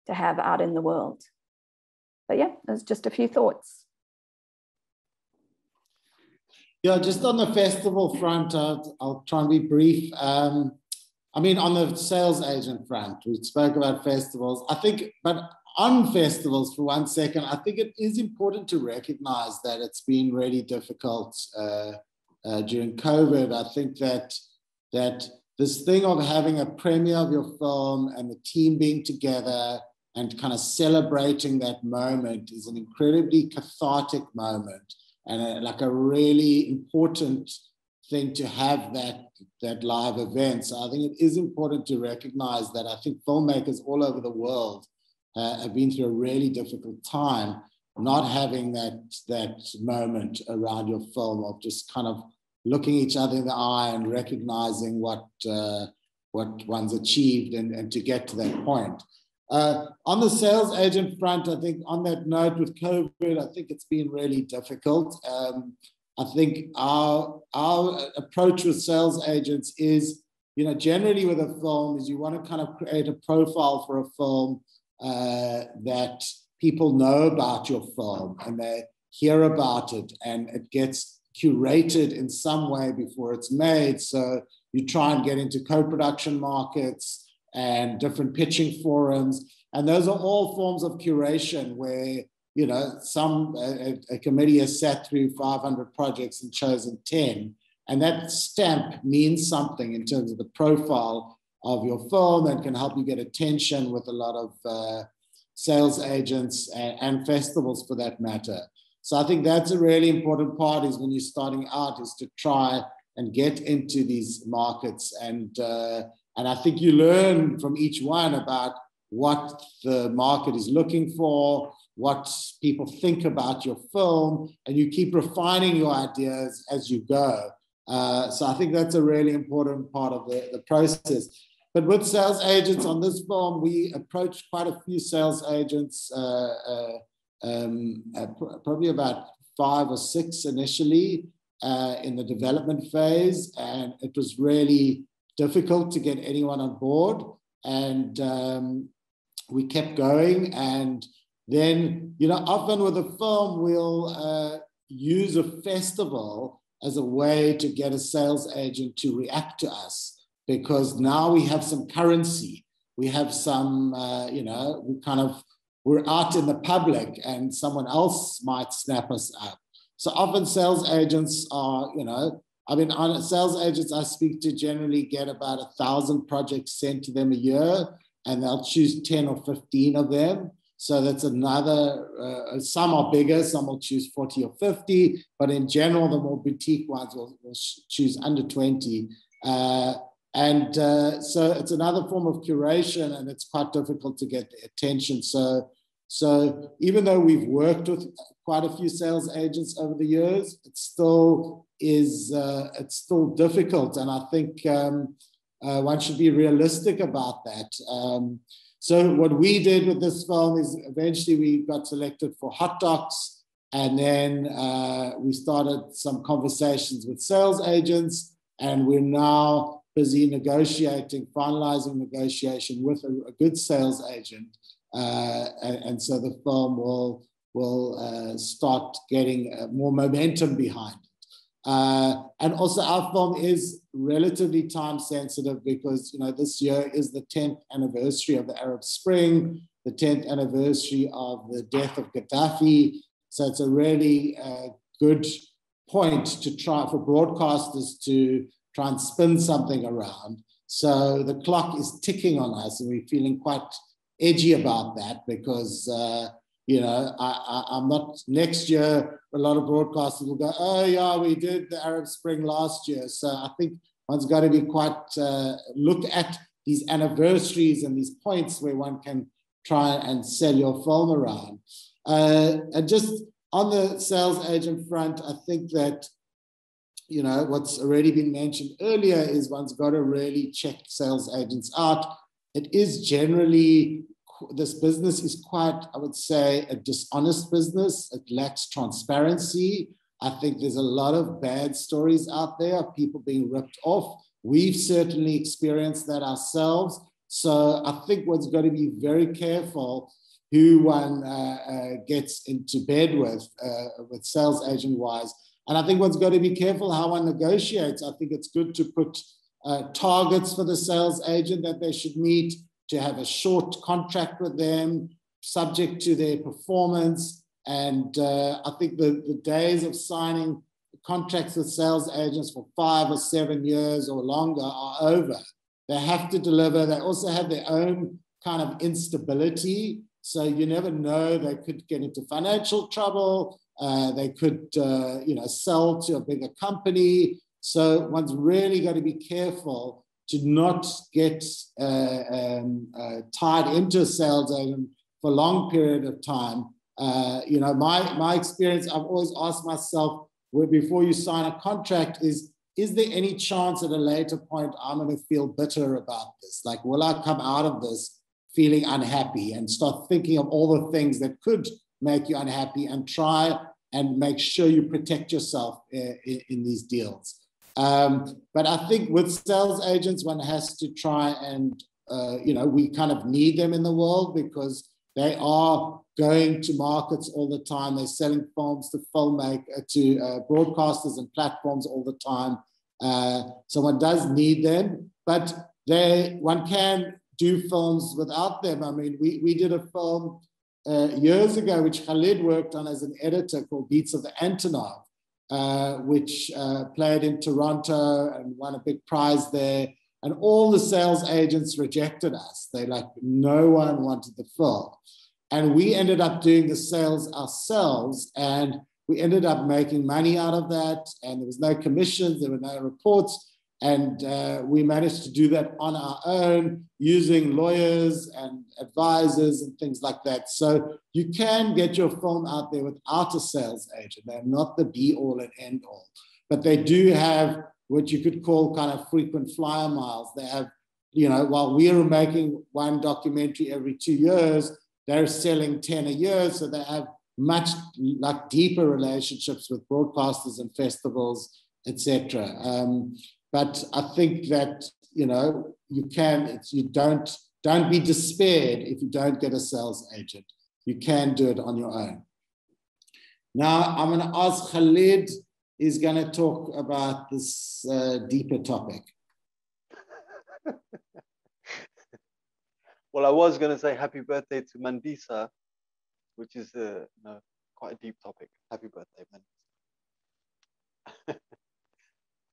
to have out in the world but yeah, there's just a few thoughts. Yeah, just on the festival front, I'll, I'll try and be brief. Um, I mean, on the sales agent front, we spoke about festivals. I think, but on festivals for one second, I think it is important to recognize that it's been really difficult uh, uh, during COVID. I think that that this thing of having a premiere of your film and the team being together and kind of celebrating that moment is an incredibly cathartic moment and a, like a really important thing to have that that live event. So I think it is important to recognize that I think filmmakers all over the world uh, have been through a really difficult time not having that that moment around your film of just kind of looking each other in the eye and recognizing what uh, what one's achieved and, and to get to that point. Uh, on the sales agent front, I think on that note with COVID, I think it's been really difficult. Um, I think our our approach with sales agents is, you know, generally with a film is you want to kind of create a profile for a film uh, that people know about your film and they hear about it and it gets curated in some way before it's made. So you try and get into co-production markets and different pitching forums. And those are all forms of curation where, you know, some, a, a committee has sat through 500 projects and chosen 10. And that stamp means something in terms of the profile of your film and can help you get attention with a lot of uh, sales agents and, and, festivals for that matter. So I think that's a really important part is when you're starting out is to try and get into these markets and uh, and I think you learn from each one about what the market is looking for, what people think about your film, and you keep refining your ideas as you go. Uh, so I think that's a really important part of the, the process. But with sales agents on this film, we approached quite a few sales agents, uh, uh, um, uh, probably about five or six initially uh, in the development phase. And it was really difficult to get anyone on board. And um, we kept going. And then, you know, often with a film, we'll uh, use a festival as a way to get a sales agent to react to us because now we have some currency. We have some, uh, you know, we kind of, we're out in the public and someone else might snap us up. So often sales agents are, you know, I mean, on sales agents I speak to generally get about a thousand projects sent to them a year, and they'll choose 10 or 15 of them. So that's another, uh, some are bigger, some will choose 40 or 50, but in general, the more boutique ones will, will choose under 20. Uh, and uh, so it's another form of curation, and it's quite difficult to get attention. So, so even though we've worked with quite a few sales agents over the years, it still is uh, it's still difficult, and I think um, uh, one should be realistic about that. Um, so what we did with this film is eventually we got selected for Hot Docs, and then uh, we started some conversations with sales agents, and we're now busy negotiating, finalizing negotiation with a, a good sales agent. Uh, and, and, so the firm will, will uh, start getting uh, more momentum behind it. Uh, and also our film is relatively time sensitive because you know this year is the 10th anniversary of the Arab Spring, the 10th anniversary of the death of Gaddafi. So it's a really uh, good point to try for broadcasters to try and spin something around. So the clock is ticking on us, and we're feeling quite edgy about that because, uh, you know, I, am not next year. A lot of broadcasters will go, "Oh yeah, we did the Arab Spring last year." So I think one's got to be quite uh, look at these anniversaries and these points where one can try and sell your film around. Uh, and just on the sales agent front, I think that you know, what's already been mentioned earlier is one's got to really check sales agents out. It is generally, this business is quite, I would say, a dishonest business. It lacks transparency. I think there's a lot of bad stories out there of people being ripped off. We've certainly experienced that ourselves. So I think one's got to be very careful who one uh, uh, gets into bed with, uh, with sales agent wise and I think one's got to be careful how one negotiates. I think it's good to put uh, targets for the sales agent that they should meet, to have a short contract with them, subject to their performance. And uh, I think the, the days of signing contracts with sales agents for five or seven years or longer are over. They have to deliver. They also have their own kind of instability. So you never know, they could get into financial trouble. Uh, they could, uh, you know, sell to a bigger company. So one's really got to be careful to not get uh, um, uh, tied into a sales for a long period of time. Uh, you know, my my experience, I've always asked myself, where before you sign a contract, is is there any chance at a later point I'm going to feel bitter about this? Like, will I come out of this feeling unhappy and start thinking of all the things that could make you unhappy and try and make sure you protect yourself uh, in, in, these deals. Um, but I think with sales agents, one has to try and, uh, you know, we kind of need them in the world because they are going to markets all the time. They're selling films to filmmakers, uh, to uh, broadcasters and platforms all the time. Uh, so one does need them, but they one can do films without them. I mean, we, we did a film uh, years ago, which Khalid worked on as an editor called Beats of the Antonov, uh, which uh, played in Toronto and won a big prize there. And all the sales agents rejected us. They like, no one wanted the film. And we ended up doing the sales ourselves. And we ended up making money out of that. And there was no commissions, there were no reports. And uh, we managed to do that on our own using lawyers and advisors and things like that. So you can get your film out there without a sales agent. They're not the be all and end all, but they do have what you could call kind of frequent flyer miles. They have, you know, while we are making one documentary every two years, they're selling 10 a year. So they have much like deeper relationships with broadcasters and festivals, etc. Um, but I think that you know you can you don't don't be despaired if you don't get a sales agent. you can do it on your own. Now, I'm going to ask Khalid, is going to talk about this uh, deeper topic. well, I was going to say happy birthday to Mandisa, which is uh, no, quite a deep topic. Happy birthday, Mandisa.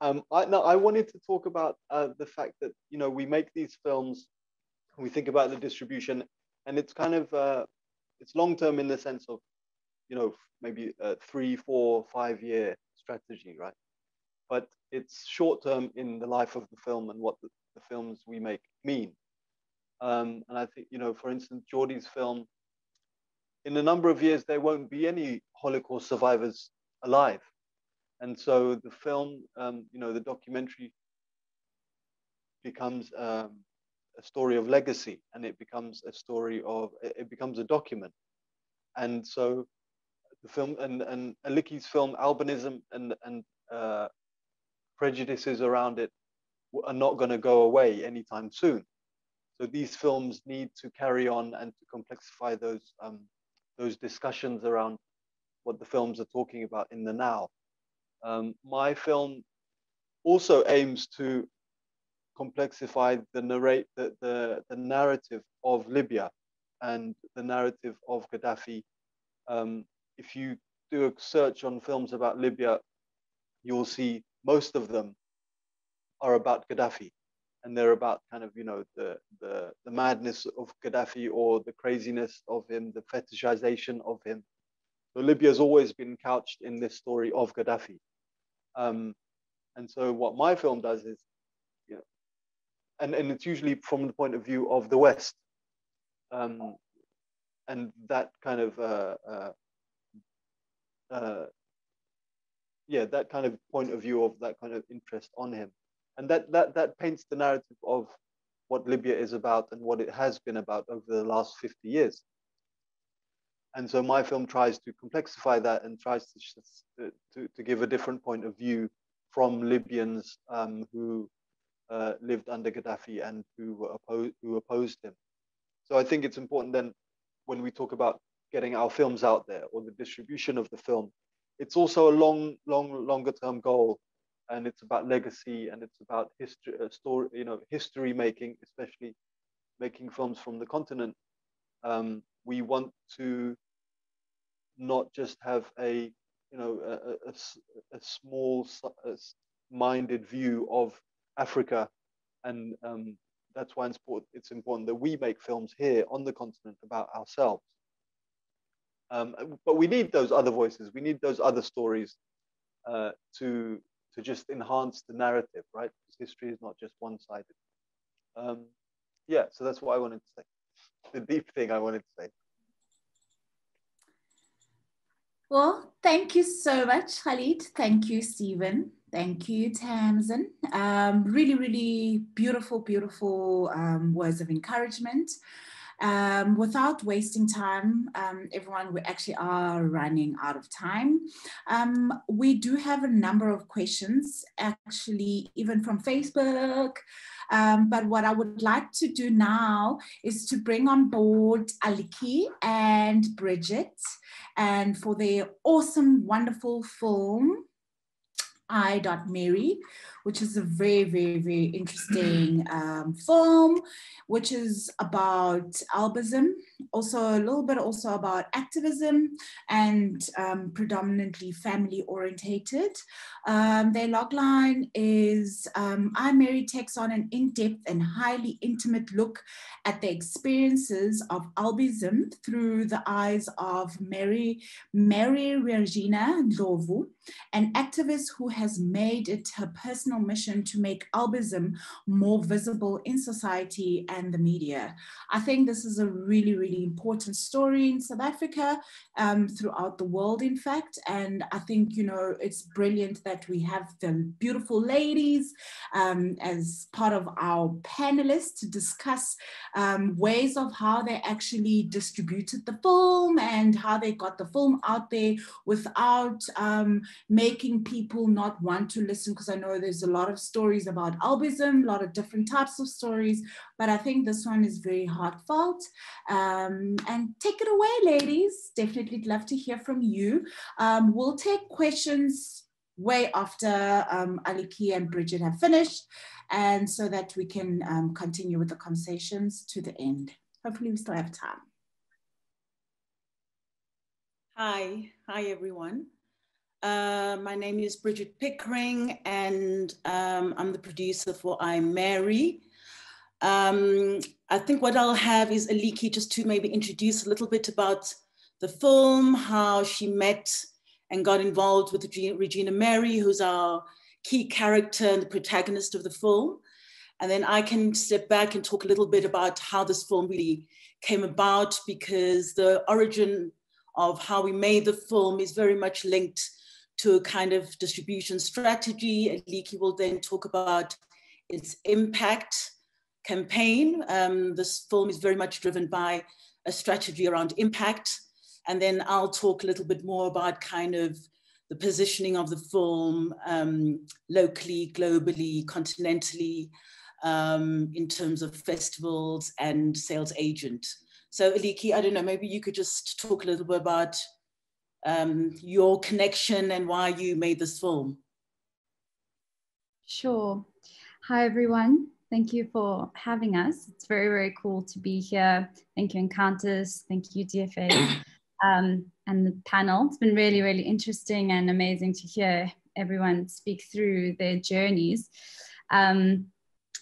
Um, I, no, I wanted to talk about uh, the fact that, you know, we make these films, we think about the distribution, and it's kind of, uh, it's long-term in the sense of, you know, maybe a three, four, five year strategy, right? But it's short term in the life of the film and what the, the films we make mean. Um, and I think, you know, for instance, Jordy's film, in a number of years, there won't be any Holocaust survivors alive. And so the film, um, you know, the documentary becomes um, a story of legacy and it becomes a story of, it becomes a document. And so the film and, and Aliki's film, albinism and, and uh, prejudices around it are not going to go away anytime soon. So these films need to carry on and to complexify those um, those discussions around what the films are talking about in the now. Um, my film also aims to complexify the narrate the, the, the narrative of Libya and the narrative of Gaddafi um, if you do a search on films about Libya, you'll see most of them are about Gaddafi. And they're about kind of, you know, the, the, the madness of Gaddafi or the craziness of him, the fetishization of him. So Libya has always been couched in this story of Gaddafi. Um, and so what my film does is, you know, and, and it's usually from the point of view of the West. Um, and that kind of uh, uh, uh, yeah, that kind of point of view of that kind of interest on him. And that, that, that paints the narrative of what Libya is about and what it has been about over the last 50 years. And so my film tries to complexify that and tries to, to, to give a different point of view from Libyans um, who uh, lived under Gaddafi and who, opposed, who opposed him. So I think it's important then when we talk about getting our films out there or the distribution of the film. It's also a long, long, longer term goal, and it's about legacy and it's about history, uh, story, you know, history making, especially making films from the continent. Um, we want to not just have a, you know, a, a, a small minded view of Africa, and um, that's why it's important, that we make films here on the continent about ourselves. Um, but we need those other voices. We need those other stories uh, to to just enhance the narrative, right? Because history is not just one-sided. Um, yeah, so that's what I wanted to say. The deep thing I wanted to say. Well, thank you so much, Khalid. Thank you, Steven. Thank you, Tamsin. Um, really, really beautiful, beautiful um, words of encouragement. Um, without wasting time, um, everyone, we actually are running out of time. Um, we do have a number of questions, actually, even from Facebook. Um, but what I would like to do now is to bring on board Aliki and Bridget and for their awesome, wonderful film, I. Dot Mary, which is a very, very, very interesting um, film, which is about albism, also a little bit also about activism and um, predominantly family orientated. Um, their logline is um, I, Mary takes on an in-depth and highly intimate look at the experiences of albism through the eyes of Mary, Mary Regina Ndlovu, an activist who has made it her personal mission to make albism more visible in society and the media. I think this is a really, really important story in South Africa, um, throughout the world, in fact. And I think, you know, it's brilliant that we have the beautiful ladies um, as part of our panelists to discuss um, ways of how they actually distributed the film and how they got the film out there without um, making people not want to listen because I know there's a lot of stories about albinism, a lot of different types of stories, but I think this one is very heartfelt. Um, and take it away, ladies. Definitely love to hear from you. Um, we'll take questions way after um, Aliki and Bridget have finished, and so that we can um, continue with the conversations to the end. Hopefully, we still have time. Hi, hi everyone. Uh, my name is Bridget Pickering, and um, I'm the producer for I, Mary. Um, I think what I'll have is Aliki just to maybe introduce a little bit about the film, how she met and got involved with Regina Mary, who's our key character and the protagonist of the film. And then I can step back and talk a little bit about how this film really came about because the origin of how we made the film is very much linked to a kind of distribution strategy. Aliki will then talk about its impact campaign. Um, this film is very much driven by a strategy around impact. And then I'll talk a little bit more about kind of the positioning of the film um, locally, globally, continentally, um, in terms of festivals and sales agent. So Aliki, I don't know, maybe you could just talk a little bit about um, your connection and why you made this film. Sure. Hi, everyone. Thank you for having us. It's very, very cool to be here. Thank you, Encounters. Thank you, DFA, um, and the panel. It's been really, really interesting and amazing to hear everyone speak through their journeys. Um,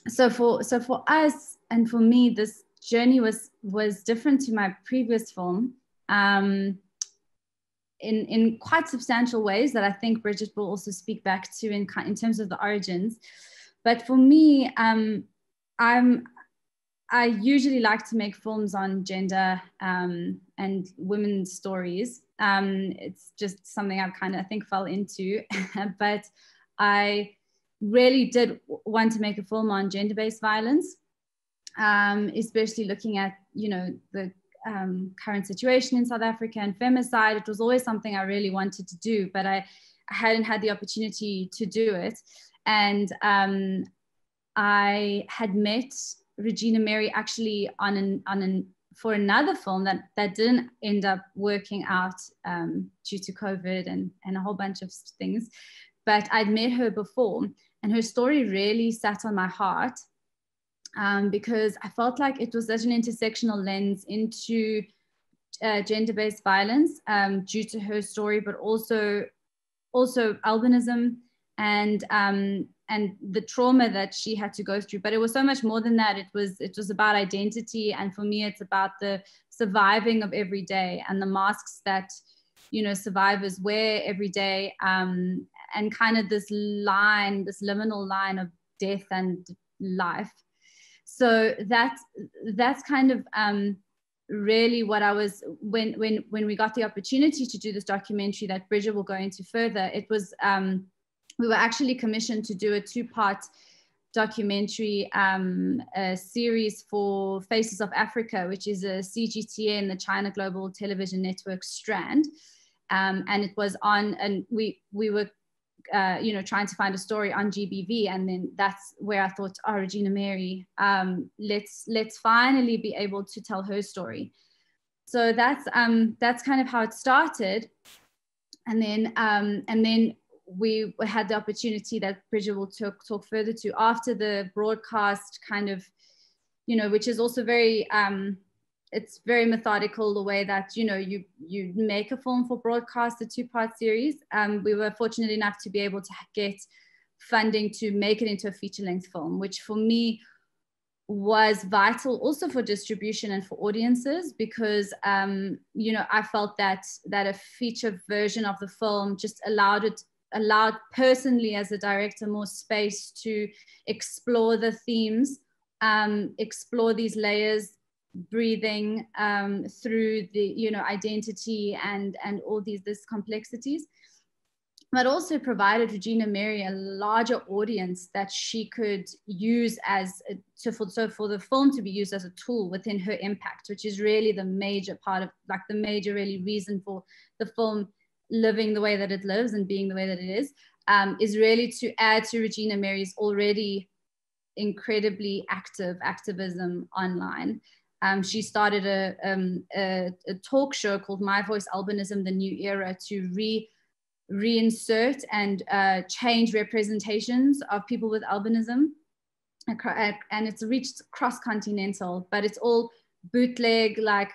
so for so for us and for me, this journey was was different to my previous film um, in in quite substantial ways that I think Bridget will also speak back to in in terms of the origins. But for me, um, I'm I usually like to make films on gender um, and women's stories. Um, it's just something I've kind of I think fell into, but I really did want to make a film on gender-based violence um, especially looking at you know the um, current situation in South Africa and femicide. It was always something I really wanted to do, but I, hadn't had the opportunity to do it. And um, I had met Regina Mary actually on an on an for another film that that didn't end up working out um, due to COVID and and a whole bunch of things. But I'd met her before, and her story really sat on my heart um, because I felt like it was such an intersectional lens into uh, gender-based violence um, due to her story, but also also albinism and um, and the trauma that she had to go through. But it was so much more than that. It was it was about identity, and for me, it's about the surviving of every day and the masks that you know survivors wear every day, um, and kind of this line, this liminal line of death and life so that's that's kind of um, really what I was when when when we got the opportunity to do this documentary that Bridget will go into further. It was um, we were actually commissioned to do a two-part documentary um, a series for Faces of Africa, which is a CGTN, the China Global Television Network strand. Um, and it was on, and we we were uh, you know, trying to find a story on GBV, and then that's where I thought, oh, Regina Mary, um, let's let's finally be able to tell her story. So that's um, that's kind of how it started, and then um, and then we had the opportunity that Bridget will talk talk further to after the broadcast, kind of, you know, which is also very um, it's very methodical the way that you know you you make a film for broadcast a two part series. Um, we were fortunate enough to be able to get funding to make it into a feature length film which for me was vital also for distribution and for audiences because um, you know i felt that that a feature version of the film just allowed it allowed personally as a director more space to explore the themes um, explore these layers breathing um, through the you know identity and and all these these complexities but also provided Regina Mary a larger audience that she could use as a, to for, so for the film to be used as a tool within her impact, which is really the major part of like the major really reason for the film living the way that it lives and being the way that it is. um, is really to add to Regina Mary's already incredibly active activism online. Um, she started a, um, a, a, talk show called My Voice Albinism, The New Era to re, reinsert and uh, change representations of people with albinism. And it's reached cross-continental, but it's all bootleg, like,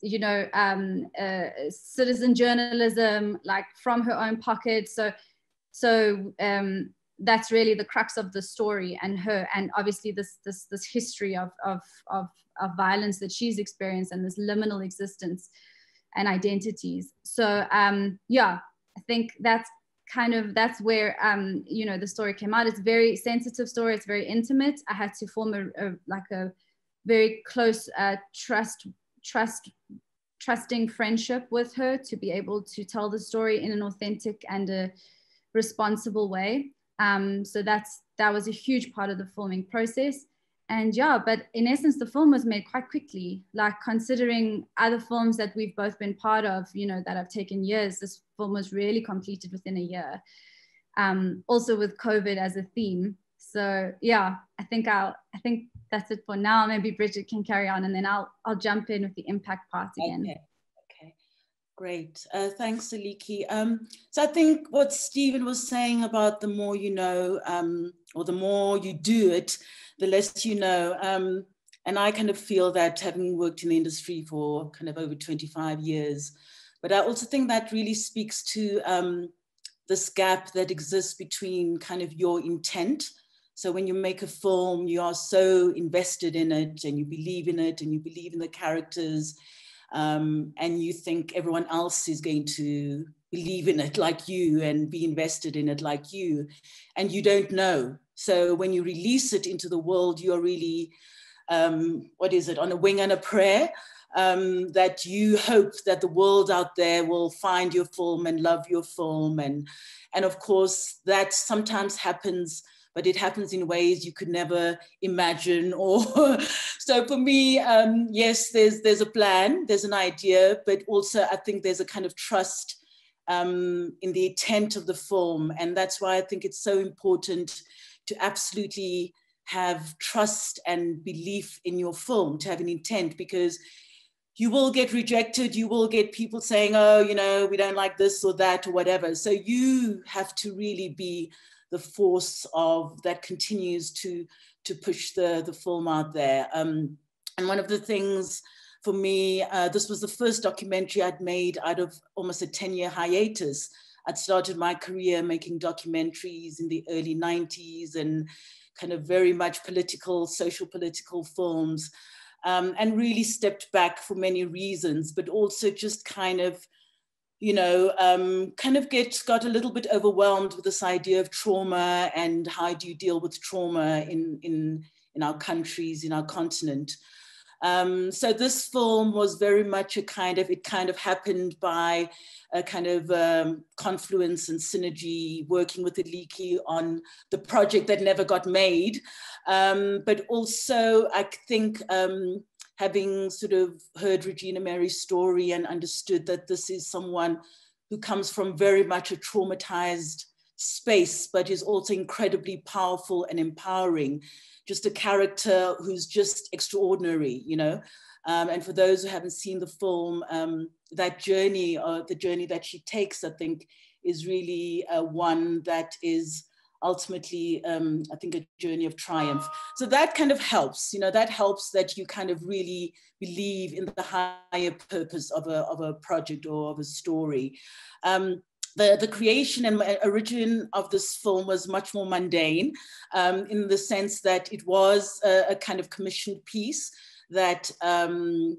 you know, um, uh, citizen journalism, like from her own pocket. So, so um, that's really the crux of the story and her, and obviously this, this, this history of, of, of of violence that she's experienced and this liminal existence and identities. So um, yeah, I think that's kind of that's where um, you know the story came out. It's very sensitive story. It's very intimate. I had to form a, a like a very close uh, trust trust trusting friendship with her to be able to tell the story in an authentic and a responsible way. Um, so that's that was a huge part of the filming process. And yeah but in essence the film was made quite quickly. Like considering other films that we've both been part of you know that have taken years this film was really completed within a year. Um, also with covid as a theme. So yeah i think i'll i think that's it for now. Maybe bridget can carry on and then i'll i'll jump in with the impact part again. Okay. Great, uh, thanks, Aliki. Um, so I think what Steven was saying about the more you know, um, or the more you do it, the less you know. Um, and I kind of feel that having worked in the industry for kind of over 25 years, but I also think that really speaks to um, this gap that exists between kind of your intent. So when you make a film, you are so invested in it and you believe in it and you believe in the characters um, and you think everyone else is going to believe in it like you and be invested in it like you, and you don't know. So when you release it into the world, you're really, um, what is it, on a wing and a prayer. Um, that you hope that the world out there will find your film and love your film. And, and of course, that sometimes happens, but it happens in ways you could never imagine. Or so for me, um, yes, there's, there's a plan, there's an idea, but also I think there's a kind of trust um, in the intent of the film. And that's why I think it's so important to absolutely have trust and belief in your film, to have an intent, because you will get rejected. You will get people saying, oh, you know, we don't like this or that or whatever. So you have to really be the force of that continues to, to push the, the film out there. Um, and one of the things for me, uh, this was the first documentary I'd made out of almost a 10 year hiatus. I'd started my career making documentaries in the early 90s and kind of very much political, social political films, um, and really stepped back for many reasons, but also just kind of, you know, um, kind of get got a little bit overwhelmed with this idea of trauma and how do you deal with trauma in in in our countries, in our continent. Um, so this film was very much a kind of, it kind of happened by a kind of um, confluence and synergy working with Aliki on the project that never got made. Um, but also I think um, having sort of heard Regina Mary's story and understood that this is someone who comes from very much a traumatized space, but is also incredibly powerful and empowering just a character who's just extraordinary, you know. Um, and for those who haven't seen the film, um, that journey, or the journey that she takes, I think, is really uh, one that is ultimately, um, I think, a journey of triumph. So that kind of helps, you know, that helps that you kind of really believe in the higher purpose of a, of a project or of a story. Um, the, the creation and origin of this film was much more mundane um, in the sense that it was a, a kind of commissioned piece that um,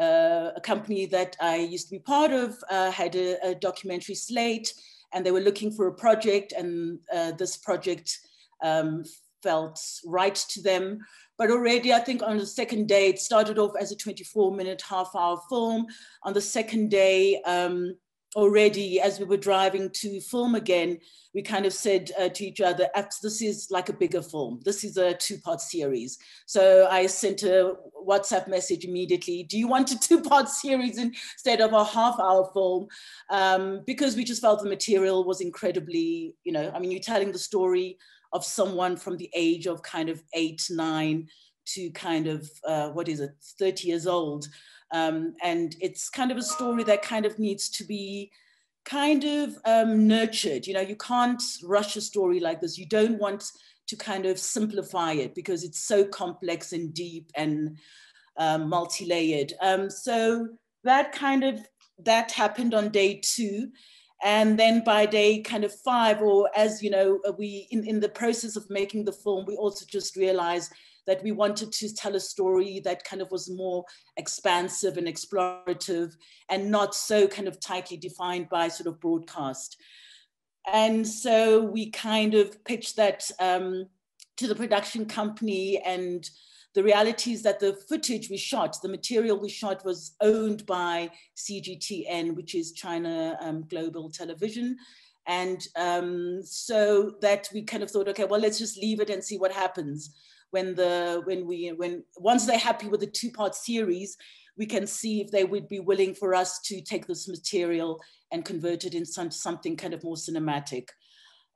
uh, a company that I used to be part of uh, had a, a, documentary slate and they were looking for a project and uh, this project um, felt right to them. But already, I think on the second day, it started off as a 24 minute, half hour film. On the second day, um, already as we were driving to film again, we kind of said uh, to each other, this is like a bigger film. This is a two part series. So I sent a WhatsApp message immediately. Do you want a two part series instead of a half hour film? Um, because we just felt the material was incredibly, you know, I mean, you're telling the story of someone from the age of kind of eight, nine to kind of, uh, what is it, 30 years old. Um, and it's kind of a story that kind of needs to be kind of um, nurtured. You know, you can't rush a story like this. You don't want to kind of simplify it because it's so complex and deep and um, multi-layered. Um, so that kind of, that happened on day two. And then by day kind of five, or as you know, we in, in the process of making the film, we also just realized that we wanted to tell a story that kind of was more expansive and explorative and not so kind of tightly defined by sort of broadcast. And so we kind of pitched that um, to the production company and the reality is that the footage we shot, the material we shot was owned by CGTN, which is China um, Global Television. And um, so that we kind of thought, okay, well, let's just leave it and see what happens when the when we when once they're happy with the two part series we can see if they would be willing for us to take this material and convert it into some, something kind of more cinematic.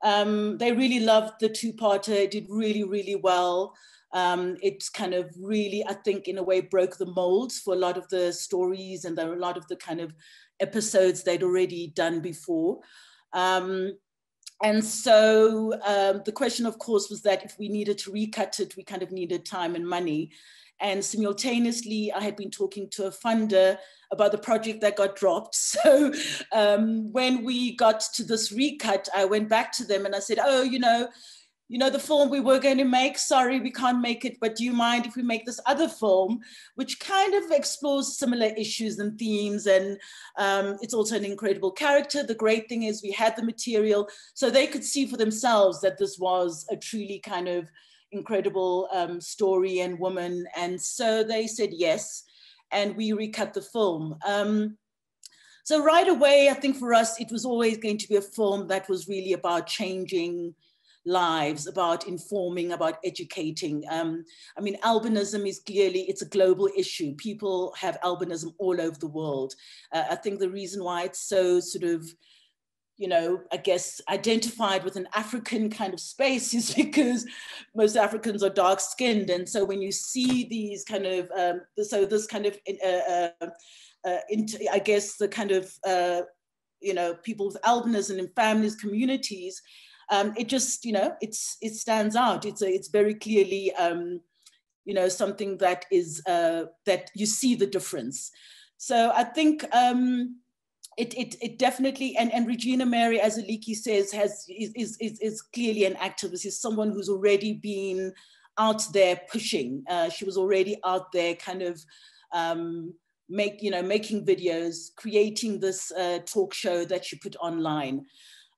Um, they really loved the two parter it did really really well. Um, it kind of really i think in a way broke the molds for a lot of the stories and there are a lot of the kind of episodes they'd already done before. Um, and so um, the question, of course, was that if we needed to recut it, we kind of needed time and money. And simultaneously, I had been talking to a funder about the project that got dropped. So um, when we got to this recut, I went back to them and I said, oh, you know, you know, the film we were going to make, sorry, we can't make it, but do you mind if we make this other film, which kind of explores similar issues and themes. And um, it's also an incredible character. The great thing is we had the material so they could see for themselves that this was a truly kind of incredible um, story and woman. And so they said yes, and we recut the film. Um, so right away, I think for us, it was always going to be a film that was really about changing lives, about informing, about educating. Um, I mean, albinism is clearly, it's a global issue. People have albinism all over the world. Uh, I think the reason why it's so sort of, you know, I guess identified with an African kind of space is because most Africans are dark skinned. And so when you see these kind of, um, so this kind of, uh, uh, uh I guess the kind of, uh, you know, people with albinism in families, communities, um, it just, you know, it's it stands out. It's a, it's very clearly, um, you know, something that is uh, that you see the difference. So I think um, it, it, it definitely, and, and Regina Mary, as Aliki says, has is, is, is clearly an activist. Is someone who's already been out there pushing. Uh, she was already out there, kind of. Um, make you know making videos creating this uh, talk show that she put online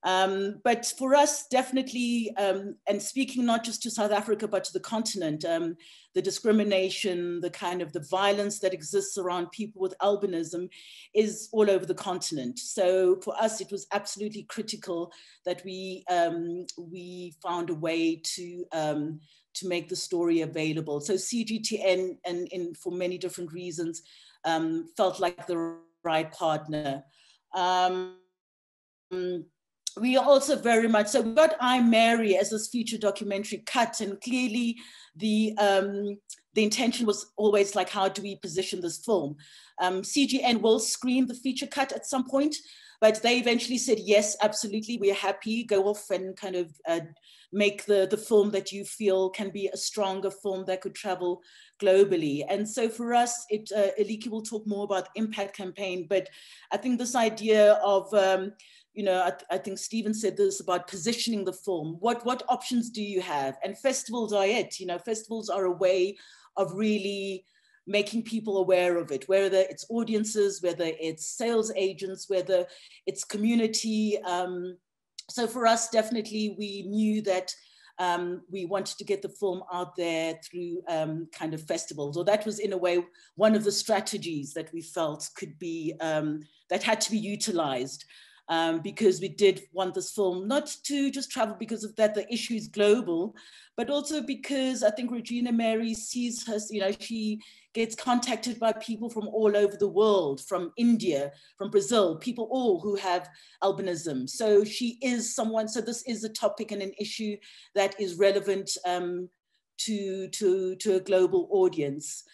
um, but for us, definitely, um, and speaking not just to South Africa, but to the continent, um, the discrimination, the kind of the violence that exists around people with albinism is all over the continent. So for us, it was absolutely critical that we, um, we found a way to, um, to make the story available. So CGTN, and, and for many different reasons, um, felt like the right partner. We also very much so we got I Mary as this feature documentary cut, and clearly the um, the intention was always like, how do we position this film? Um, CGN will screen the feature cut at some point, but they eventually said yes, absolutely, we're happy. Go off and kind of uh, make the the film that you feel can be a stronger film that could travel globally. And so for us, it uh, Aliki will talk more about impact campaign, but I think this idea of um, you know, I, I, think Steven said this about positioning the film. What what options do you have? And festivals are it. You know, festivals are a way of really making people aware of it, whether it's audiences, whether it's sales agents, whether it's community. Um, so for us, definitely, we knew that um, we wanted to get the film out there through um, kind of festivals. Or that was in a way one of the strategies that we felt could be, um, that had to be utilized. Um, because we did want this film not to just travel because of that, the issue is global, but also because I think Regina Mary sees her, you know, she gets contacted by people from all over the world, from India, from Brazil, people all who have albinism. So she is someone, so this is a topic and an issue that is relevant um, to, to, to a global audience.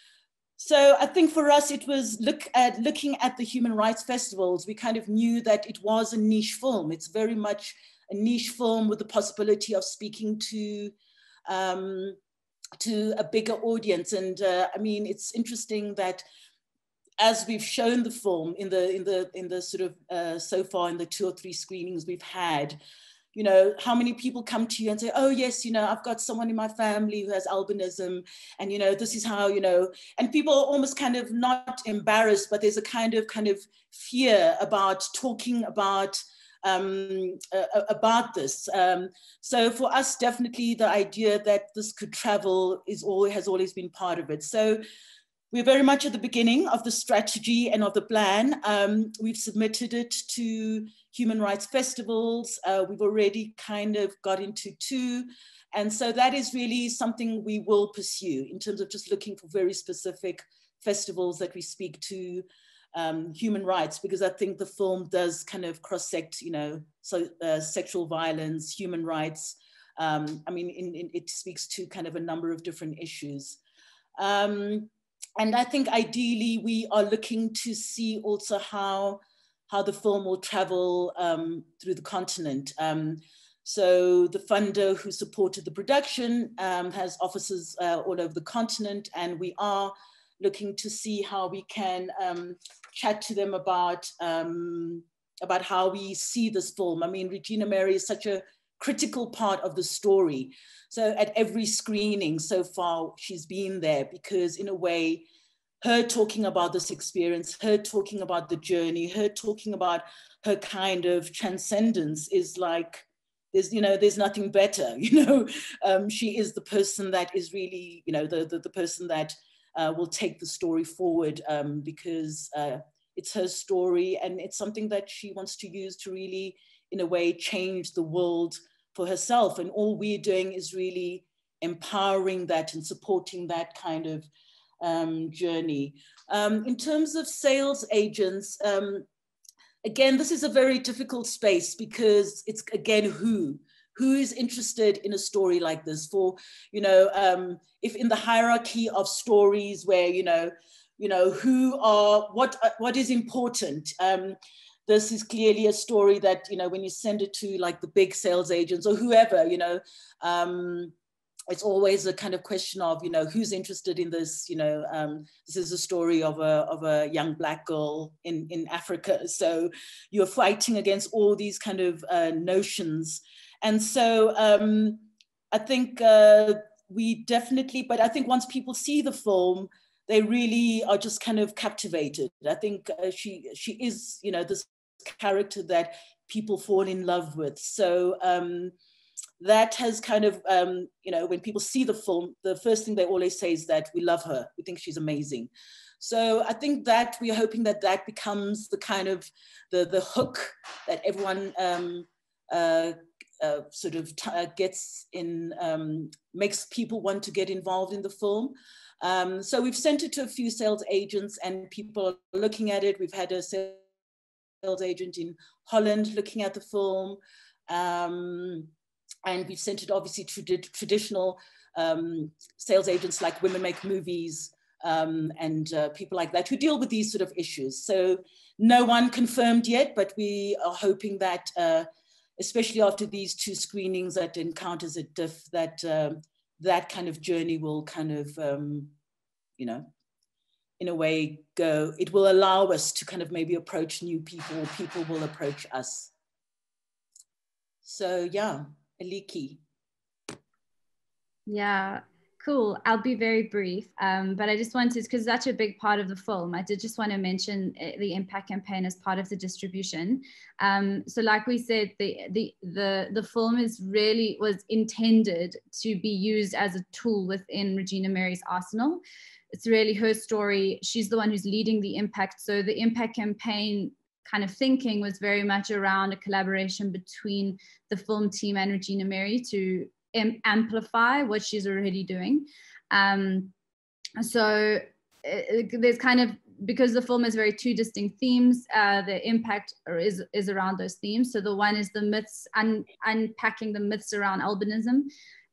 So I think for us, it was look at looking at the human rights festivals, we kind of knew that it was a niche film. It's very much a niche film with the possibility of speaking to um, to a bigger audience. And uh, I mean, it's interesting that as we've shown the film in the in the in the sort of uh, so far in the two or three screenings we've had, you know, how many people come to you and say, oh yes, you know, I've got someone in my family who has albinism, and you know, this is how you know, and people are almost kind of not embarrassed, but there's a kind of kind of fear about talking about um, uh, about this. Um, so for us, definitely the idea that this could travel is all has always been part of it. So we're very much at the beginning of the strategy and of the plan. Um, we've submitted it to human rights festivals. Uh, we've already kind of got into two. And so that is really something we will pursue in terms of just looking for very specific festivals that we speak to um, human rights because I think the film does kind of cross-sect, you know, so uh, sexual violence, human rights. Um, I mean, in, in, it speaks to kind of a number of different issues. Um, and I think ideally we are looking to see also how how the film will travel um, through the continent. Um, so the funder who supported the production um, has offices uh, all over the continent, and we are looking to see how we can um, chat to them about um, about how we see this film. I mean, Regina Mary is such a critical part of the story. So at every screening so far, she's been there because in a way, her talking about this experience, her talking about the journey, her talking about her kind of transcendence is like, there's, you know, there's nothing better, you know, um, she is the person that is really, you know, the, the, the person that uh, will take the story forward um, because uh, it's her story and it's something that she wants to use to really, in a way, change the world for herself. And all we're doing is really empowering that and supporting that kind of um, journey. Um, in terms of sales agents, um, again, this is a very difficult space because it's again who who is interested in a story like this for you know um, if in the hierarchy of stories where you know you know who are what what is important um, this is clearly a story that you know when you send it to like the big sales agents or whoever you know um, it's always a kind of question of you know who's interested in this you know um, this is a story of a of a young black girl in in africa so you're fighting against all these kind of uh, notions and so um, I think uh, we definitely, but I think once people see the film, they really are just kind of captivated. I think uh, she she is, you know, this character that people fall in love with. So um, that has kind of, um, you know, when people see the film, the first thing they always say is that we love her. We think she's amazing. So I think that we're hoping that that becomes the kind of the the hook that everyone um, uh, uh, sort of uh, gets in, um, makes people want to get involved in the film. Um, so we've sent it to a few sales agents and people are looking at it. We've had a sales agent in Holland looking at the film. Um, and we've sent it obviously to the traditional um, sales agents like Women Make Movies um, and uh, people like that who deal with these sort of issues. So no one confirmed yet, but we are hoping that uh, especially after these two screenings at Encounters at DIFF, that um, that kind of journey will kind of, um, you know, in a way go, it will allow us to kind of maybe approach new people, people will approach us. So yeah, Aliki. Yeah, Cool. I'll be very brief, um, but I just wanted because that's a big part of the film. I did just want to mention eh, the impact campaign as part of the distribution. Um, so, like we said, the the the the film is really was intended to be used as a tool within Regina Mary's arsenal. It's really her story. She's the one who's leading the impact. So, the impact campaign kind of thinking was very much around a collaboration between the film team and Regina Mary to amplify what she's already doing. Um, so it, uh, there's kind of because the film has very two distinct themes, uh, the impact is is around those themes. So the one is the myths, un, unpacking the myths around albinism,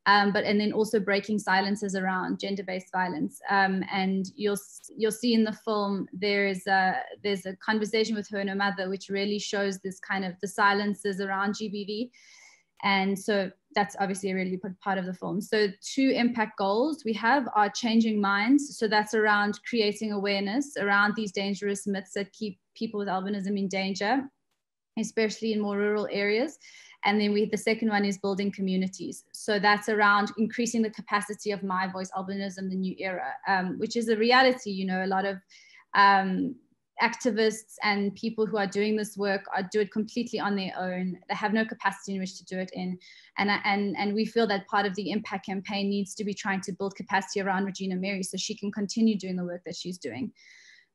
um, but and then also breaking silences around gender-based violence. Um, and you'll you'll see in the film there is a there's a conversation with her and her mother, which really shows this kind of the silences around GBV. And so that's obviously a really good part of the film. So two impact goals we have are changing minds. So that's around creating awareness around these dangerous myths that keep people with albinism in danger, especially in more rural areas. And then we, the second one is building communities. So that's around increasing the capacity of my voice, albinism, the new era, um, which is a reality. You know, a lot of um, activists and people who are doing this work are do it completely on their own. They have no capacity in which to do it in. And, and, and we feel that part of the impact campaign needs to be trying to build capacity around Regina Mary so she can continue doing the work that she's doing.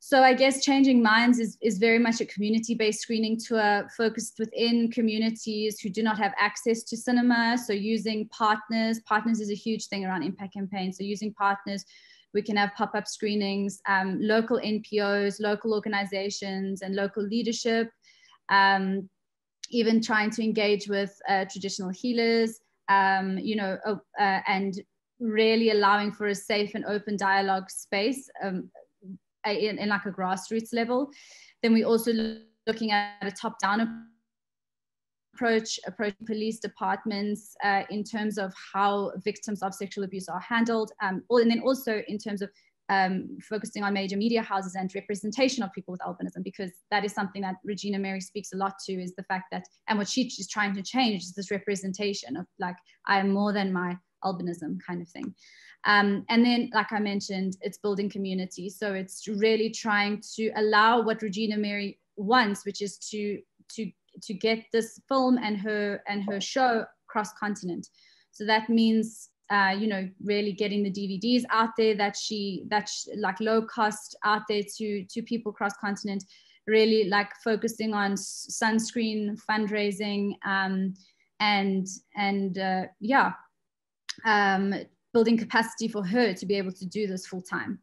So I guess Changing Minds is, is very much a community-based screening tour focused within communities who do not have access to cinema. So using partners, partners is a huge thing around impact campaigns. So using partners we can have pop-up screenings, um, local NPOs, local organizations, and local leadership. Um, even trying to engage with uh, traditional healers, um, you know, uh, uh, and really allowing for a safe and open dialogue space um, in, in like a grassroots level. Then we also looking at a top-down approach, approach police departments uh, in terms of how victims of sexual abuse are handled, um, and then also in terms of um, focusing on major media houses and representation of people with albinism, because that is something that Regina Mary speaks a lot to is the fact that, and what she's trying to change is this representation of like, I am more than my albinism kind of thing. Um, and then, like I mentioned, it's building community. So it's really trying to allow what Regina Mary wants, which is to to to get this film and her and her show cross continent. So that means uh, you know really getting the DVDs out there that she that's like low cost out there to to people cross continent. Really like focusing on sunscreen fundraising um, and and uh, yeah, um, building capacity for her to be able to do this full time.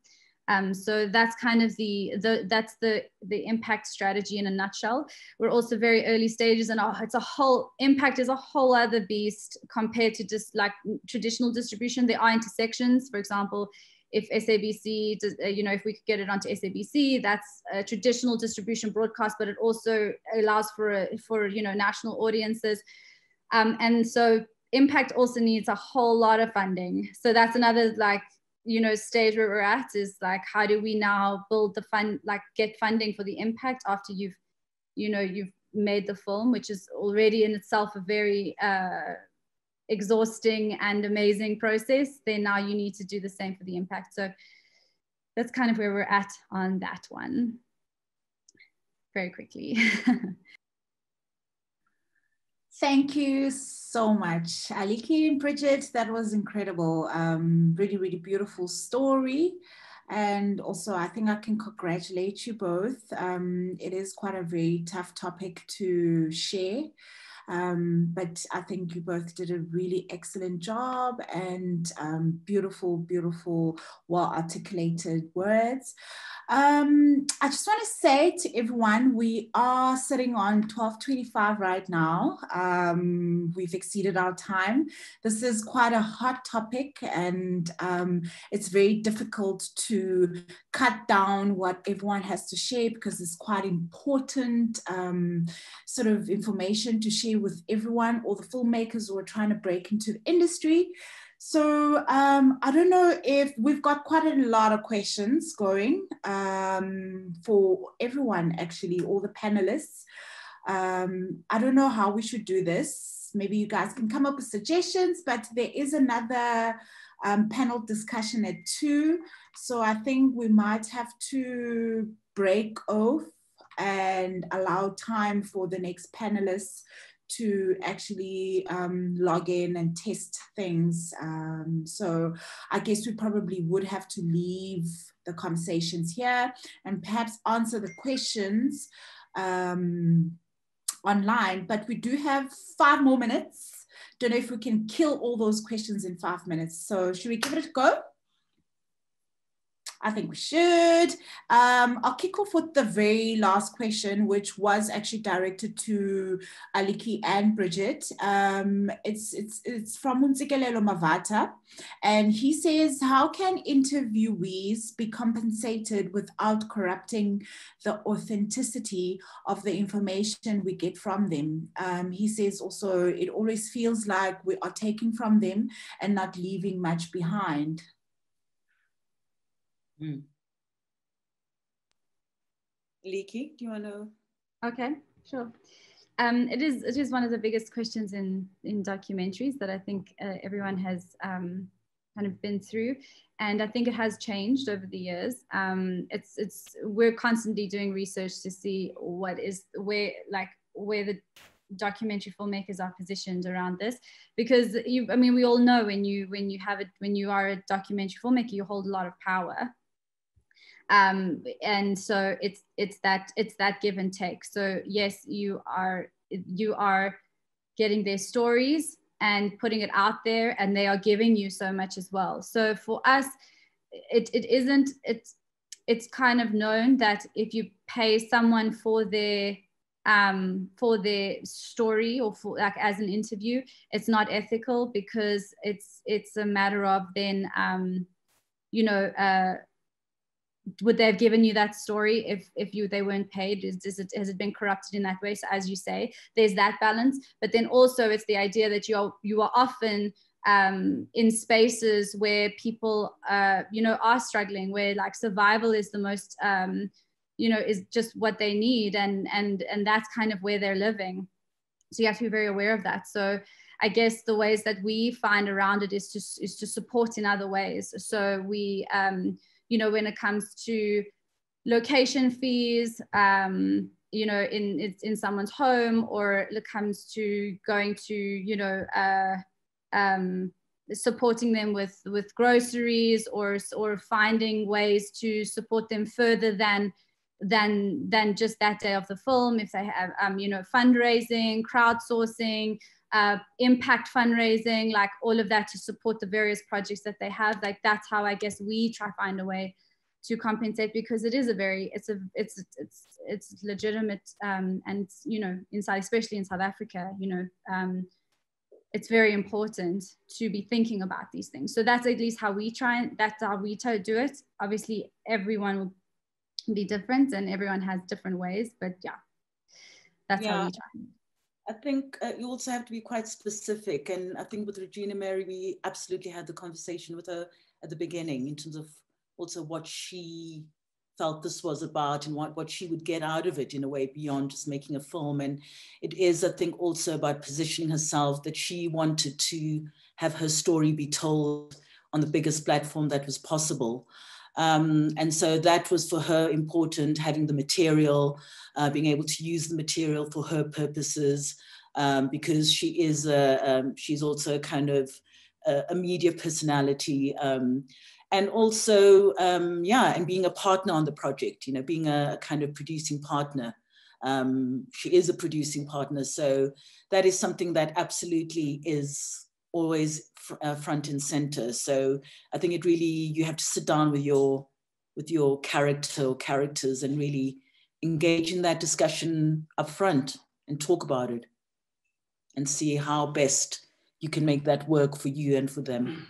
Um, so that's kind of the, the that's the the impact strategy in a nutshell. We're also very early stages, and it's a whole impact is a whole other beast compared to just like traditional distribution. There are intersections, for example. If SABC, does, uh, you know, if we could get it onto SABC, that's a traditional distribution broadcast, but it also allows for a, for you know national audiences, um, and so impact also needs a whole lot of funding. So that's another like you know stage where we're at is like how do we now build the fund like get funding for the impact after you've you know you've made the film which is already in itself a very uh, exhausting and amazing process then now you need to do the same for the impact. So that's kind of where we're at on that one. Very quickly Thank you so much, Aliki and Bridget. That was incredible. Um, really, really beautiful story. And also, I think I can congratulate you both. Um, it is quite a very tough topic to share. Um, but I think you both did a really excellent job and um, beautiful, beautiful, well articulated words. Um, I just want to say to everyone, we are sitting on 1225 right now. Um, we've exceeded our time. This is quite a hot topic and um, it's very difficult to cut down what everyone has to share because it's quite important um, sort of information to share with everyone, all the filmmakers who are trying to break into the industry. So um, I don't know if we've got quite a lot of questions going um, for everyone, actually, all the panelists. Um, I don't know how we should do this. Maybe you guys can come up with suggestions, but there is another um, panel discussion at two. So I think we might have to break off and allow time for the next panelists to actually um, log in and test things. Um, so I guess we probably would have to leave the conversations here and perhaps answer the questions um, online, but we do have five more minutes. Don't know if we can kill all those questions in five minutes. So should we give it a go? I think we should. Um, I'll kick off with the very last question, which was actually directed to Aliki and Bridget. Um, it's, it's, it's from Unsikelelo Mavata. And he says, how can interviewees be compensated without corrupting the authenticity of the information we get from them? Um, he says also, it always feels like we are taking from them and not leaving much behind. Mm. Leaky, do you want to? Okay, sure. Um, it is it is one of the biggest questions in in documentaries that I think uh, everyone has um, kind of been through, and I think it has changed over the years. Um, it's it's we're constantly doing research to see what is where like where the documentary filmmakers are positioned around this because you i mean we all know when you when you have it when you are a documentary filmmaker you hold a lot of power um, and so it's it's that it's that give and take. So yes you are you are getting their stories and putting it out there and they are giving you so much as well. So for us it, it isn't it's it's kind of known that if you pay someone for their um, for their story or for like as an interview it's not ethical because it's it's a matter of then um, you know uh, would they have given you that story if if you they weren't paid? Is, is it has it been corrupted in that way? So as you say there's that balance. But then also it's the idea that you are you are often um, in spaces where people uh, you know are struggling where like survival is the most um, you know is just what they need and and and that's kind of where they're living. So you have to be very aware of that. So I guess the ways that we find around it is to is to support in other ways. So we um, you know, when it comes to location fees, um, you know, in, in someone's home, or it comes to going to, you know, uh, um, supporting them with with groceries or or finding ways to support them further than than than just that day of the film. If they have um, you know fundraising crowdsourcing uh, impact fundraising, like all of that to support the various projects that they have. Like that's how I guess we try to find a way to compensate because it is a very it's a it's it's it's legitimate um, and you know inside especially in South Africa you know um, it's very important to be thinking about these things. So that's at least how we try and that's how we try to do it. Obviously, everyone will be different and everyone has different ways, but yeah, that's yeah. how we try. I think uh, you also have to be quite specific. And I think with Regina Mary, we absolutely had the conversation with her at the beginning in terms of also what she felt this was about and what, what she would get out of it in a way beyond just making a film. And it is, I think, also about positioning herself that she wanted to have her story be told on the biggest platform that was possible. Um, and so that was for her important, having the material, uh, being able to use the material for her purposes, um, because she is a, um, she's also kind of a, a media personality. Um, and also, um, yeah, and being a partner on the project, you know, being a, a kind of producing partner. Um, she is a producing partner. So that is something that absolutely is always uh, front and center. So I think it really you have to sit down with your with your character or characters and really engage in that discussion up front and talk about it and see how best you can make that work for you and for them.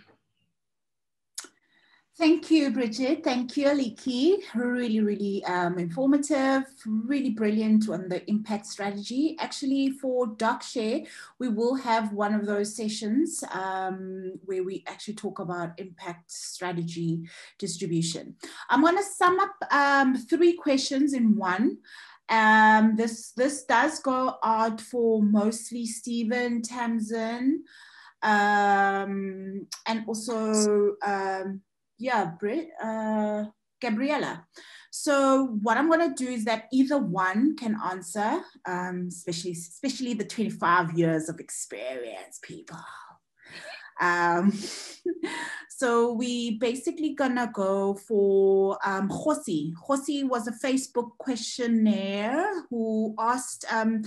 Thank you, Bridget. Thank you, Aliki. Really, really um, informative, really brilliant on the impact strategy. Actually, for DocShare, we will have one of those sessions um, where we actually talk about impact strategy distribution. I'm going to sum up um, three questions in one. Um, this, this does go out for mostly Steven, Tamsin, um, and also, um, yeah, Brit, uh, Gabriella. So what I'm to do is that either one can answer, um, especially especially the 25 years of experience people. Um, so we basically gonna go for um, Josi. Josi was a Facebook questionnaire who asked, um,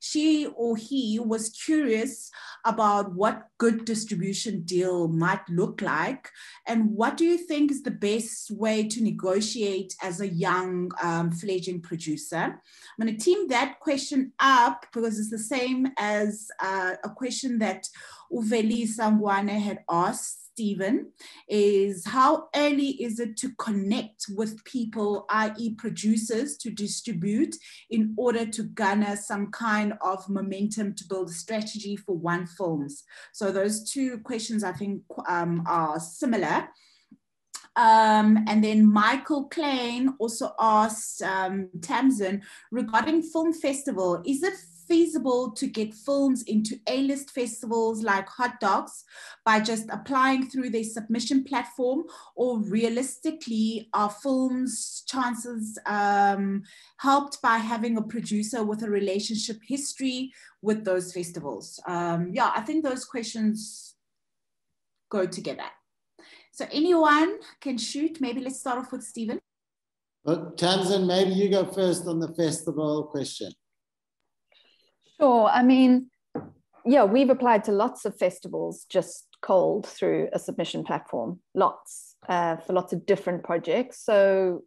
she or he was curious about what good distribution deal might look like and what do you think is the best way to negotiate as a young um, fledgling producer? I'm gonna team that question up because it's the same as uh, a question that Uveli Sangwane had asked Steven, is how early is it to connect with people, i.e. producers to distribute in order to garner some kind of momentum to build a strategy for one films? So those two questions I think um, are similar. Um, and then Michael Klein also asked um, Tamsin regarding film festival, is it feasible to get films into A-list festivals like Hot Docs by just applying through their submission platform or realistically are films chances um, helped by having a producer with a relationship history with those festivals? Um, yeah, I think those questions go together. So anyone can shoot. Maybe let's start off with Steven. Well, Tamsin, maybe you go first on the festival question. Sure. I mean, yeah, we've applied to lots of festivals just cold through a submission platform, lots uh, for lots of different projects. So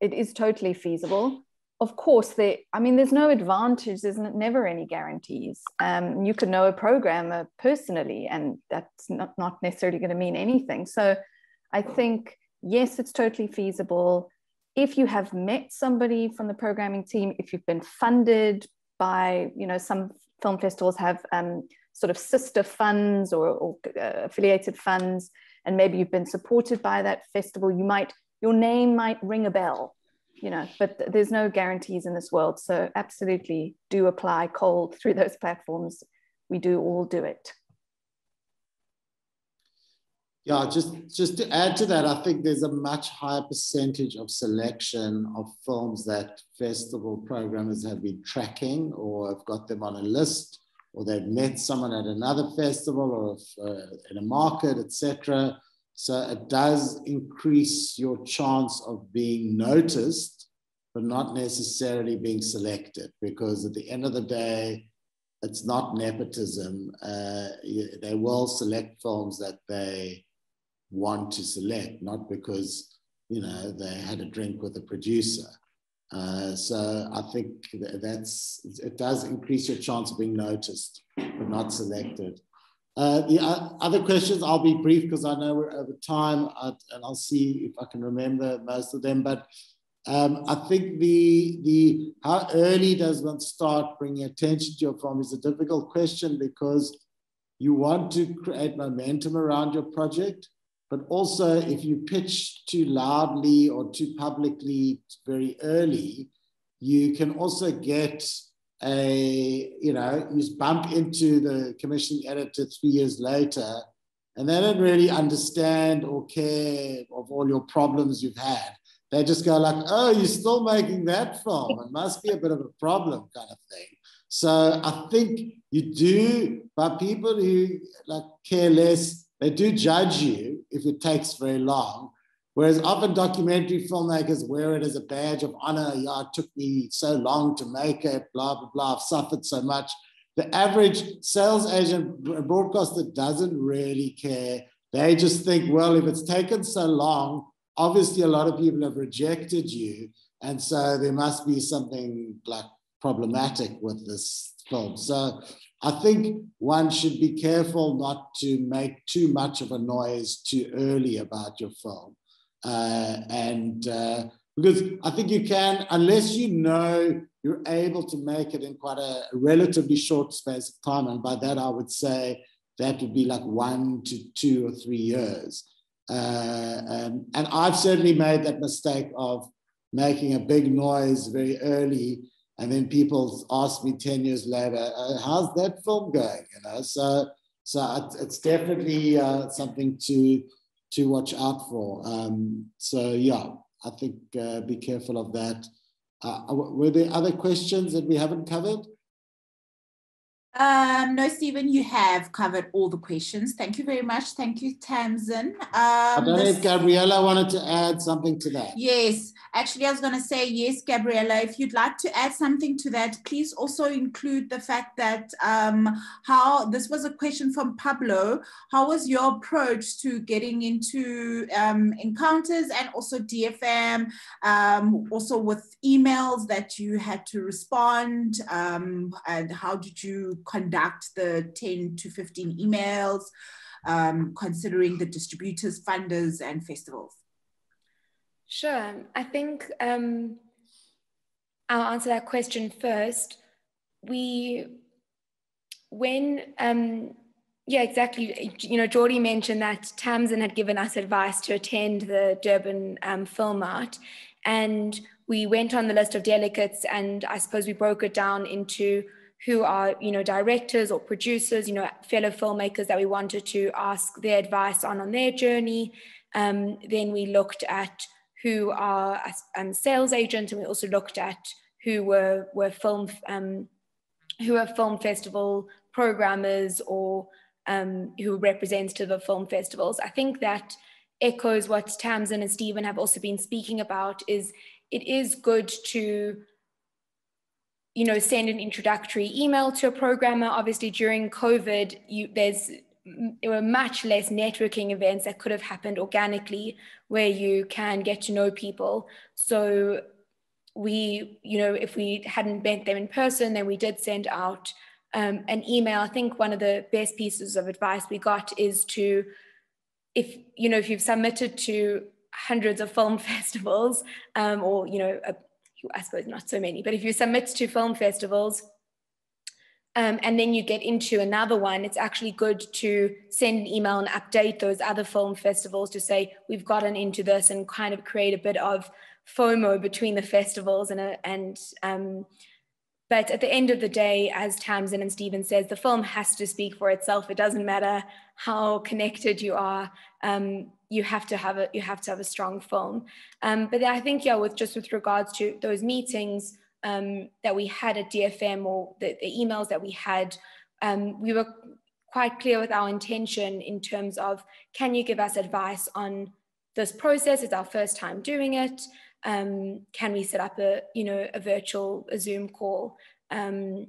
it is totally feasible. Of course, there. I mean, there's no advantage. There's never any guarantees. Um, you could know a programmer personally, and that's not, not necessarily going to mean anything. So, I think yes, it's totally feasible. If you have met somebody from the programming team, if you've been funded by, you know, some film festivals have um, sort of sister funds or, or uh, affiliated funds, and maybe you've been supported by that festival, you might, your name might ring a bell, you know, but there's no guarantees in this world. So absolutely do apply cold through those platforms. We do all do it. Yeah, just just to add to that, I think there's a much higher percentage of selection of films that festival programmers have been tracking or have got them on a list, or they've met someone at another festival or uh, in a market, etc. So it does increase your chance of being noticed, but not necessarily being selected, because at the end of the day, it's not nepotism. Uh, they will select films that they want to select, not because you know they had a drink with a producer. Uh, so I think that's it does increase your chance of being noticed, but not selected. Uh, the other questions, I'll be brief because I know we're over time, uh, and I'll see if I can remember most of them. But um, I think the the how early does one start bringing attention to your film is a difficult question because you want to create momentum around your project, but also, if you pitch too loudly or too publicly very early, you can also get a, you know, you bump into the commissioning editor three years later, and they don't really understand or care of all your problems you've had. They just go like, oh, you're still making that film. It must be a bit of a problem kind of thing. So I think you do, but people who like care less, they do judge you if it takes very long. Whereas often documentary filmmakers wear it as a badge of honor. Yeah, it took me so long to make it, blah, blah, blah. I've suffered so much. The average sales agent broadcaster doesn't really care. They just think, well, if it's taken so long, obviously a lot of people have rejected you. And so there must be something like problematic with this film. So I think one should be careful not to make too much of a noise too early about your film. Uh, and uh, because I think you can, unless you know you're able to make it in quite a relatively short space of time. And by that, I would say that would be like one to two or three years. Uh, um, and I've certainly made that mistake of making a big noise very early and then people ask me 10 years later, uh, how's that film going? You know, so, So it's definitely uh, something to to watch out for. Um, so yeah, I think uh, be careful of that. Uh, were there other questions that we haven't covered? Um, no, Steven, you have covered all the questions. Thank you very much. Thank you, Tamsin. Um, I don't know if Gabriella wanted to add something to that. Yes, actually, I was going to say yes, Gabriella. If you'd like to add something to that, please also include the fact that um, how this was a question from Pablo. How was your approach to getting into um, encounters and also DFM, um, also with emails that you had to respond, um, and how did you conduct the 10 to 15 emails, um, considering the distributors, funders, and festivals? Sure. I think um, I'll answer that question first. We, when, um, yeah, exactly. You know, Jordy mentioned that Tamsin had given us advice to attend the Durban um, FilmMart, and we went on the list of delegates, and I suppose we broke it down into who are you know directors or producers you know fellow filmmakers that we wanted to ask their advice on on their journey. Um, then we looked at who are um, sales agents and we also looked at who were were film um, who are film festival programmers or um, who are representative of film festivals. I think that echoes what tamsin and Steven have also been speaking about is it is good to you know, send an introductory email to a programmer. Obviously, during COVID, you, there's there were much less networking events that could have happened organically where you can get to know people. So we, you know, if we hadn't met them in person, then we did send out um, an email. I think one of the best pieces of advice we got is to, if you know, if you've submitted to hundreds of film festivals um, or you know a, I suppose not so many, but if you submit to film festivals um, and then you get into another one, it's actually good to send an email and update those other film festivals to say, we've gotten into this and kind of create a bit of FOMO between the festivals and, uh, and um, but at the end of the day, as Tamsin and Steven says, the film has to speak for itself. It doesn't matter how connected you are. Um, you have to have a you have to have a strong phone. Um, but I think yeah, with just with regards to those meetings um, that we had at DFM or the, the emails that we had, um, we were quite clear with our intention in terms of can you give us advice on this process? It's our first time doing it. Um, can we set up a you know a virtual a Zoom call? Um,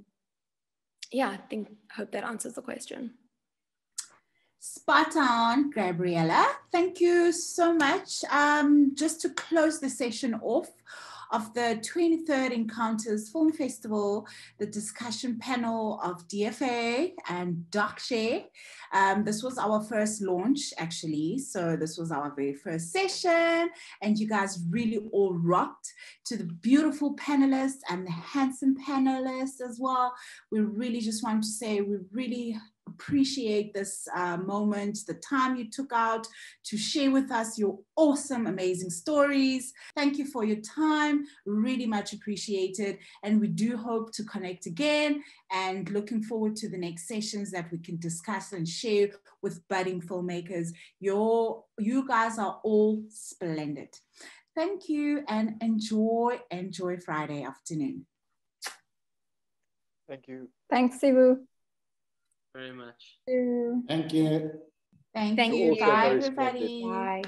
yeah, I think hope that answers the question. Spot on, Gabriella. Thank you so much. Um, just to close the session off of the 23rd Encounters Film Festival, the discussion panel of DFA and DocShare. Um, this was our first launch, actually. So this was our very first session, and you guys really all rocked to the beautiful panelists and the handsome panelists as well. We really just want to say we really appreciate this uh, moment, the time you took out to share with us your awesome, amazing stories. Thank you for your time, really much appreciated. And we do hope to connect again and looking forward to the next sessions that we can discuss and share with budding filmmakers. Your, you guys are all splendid. Thank you and enjoy, enjoy Friday afternoon. Thank you. Thanks, Sivu very much. Thank you. Thank, Thank you. you. Bye, everybody. Bye.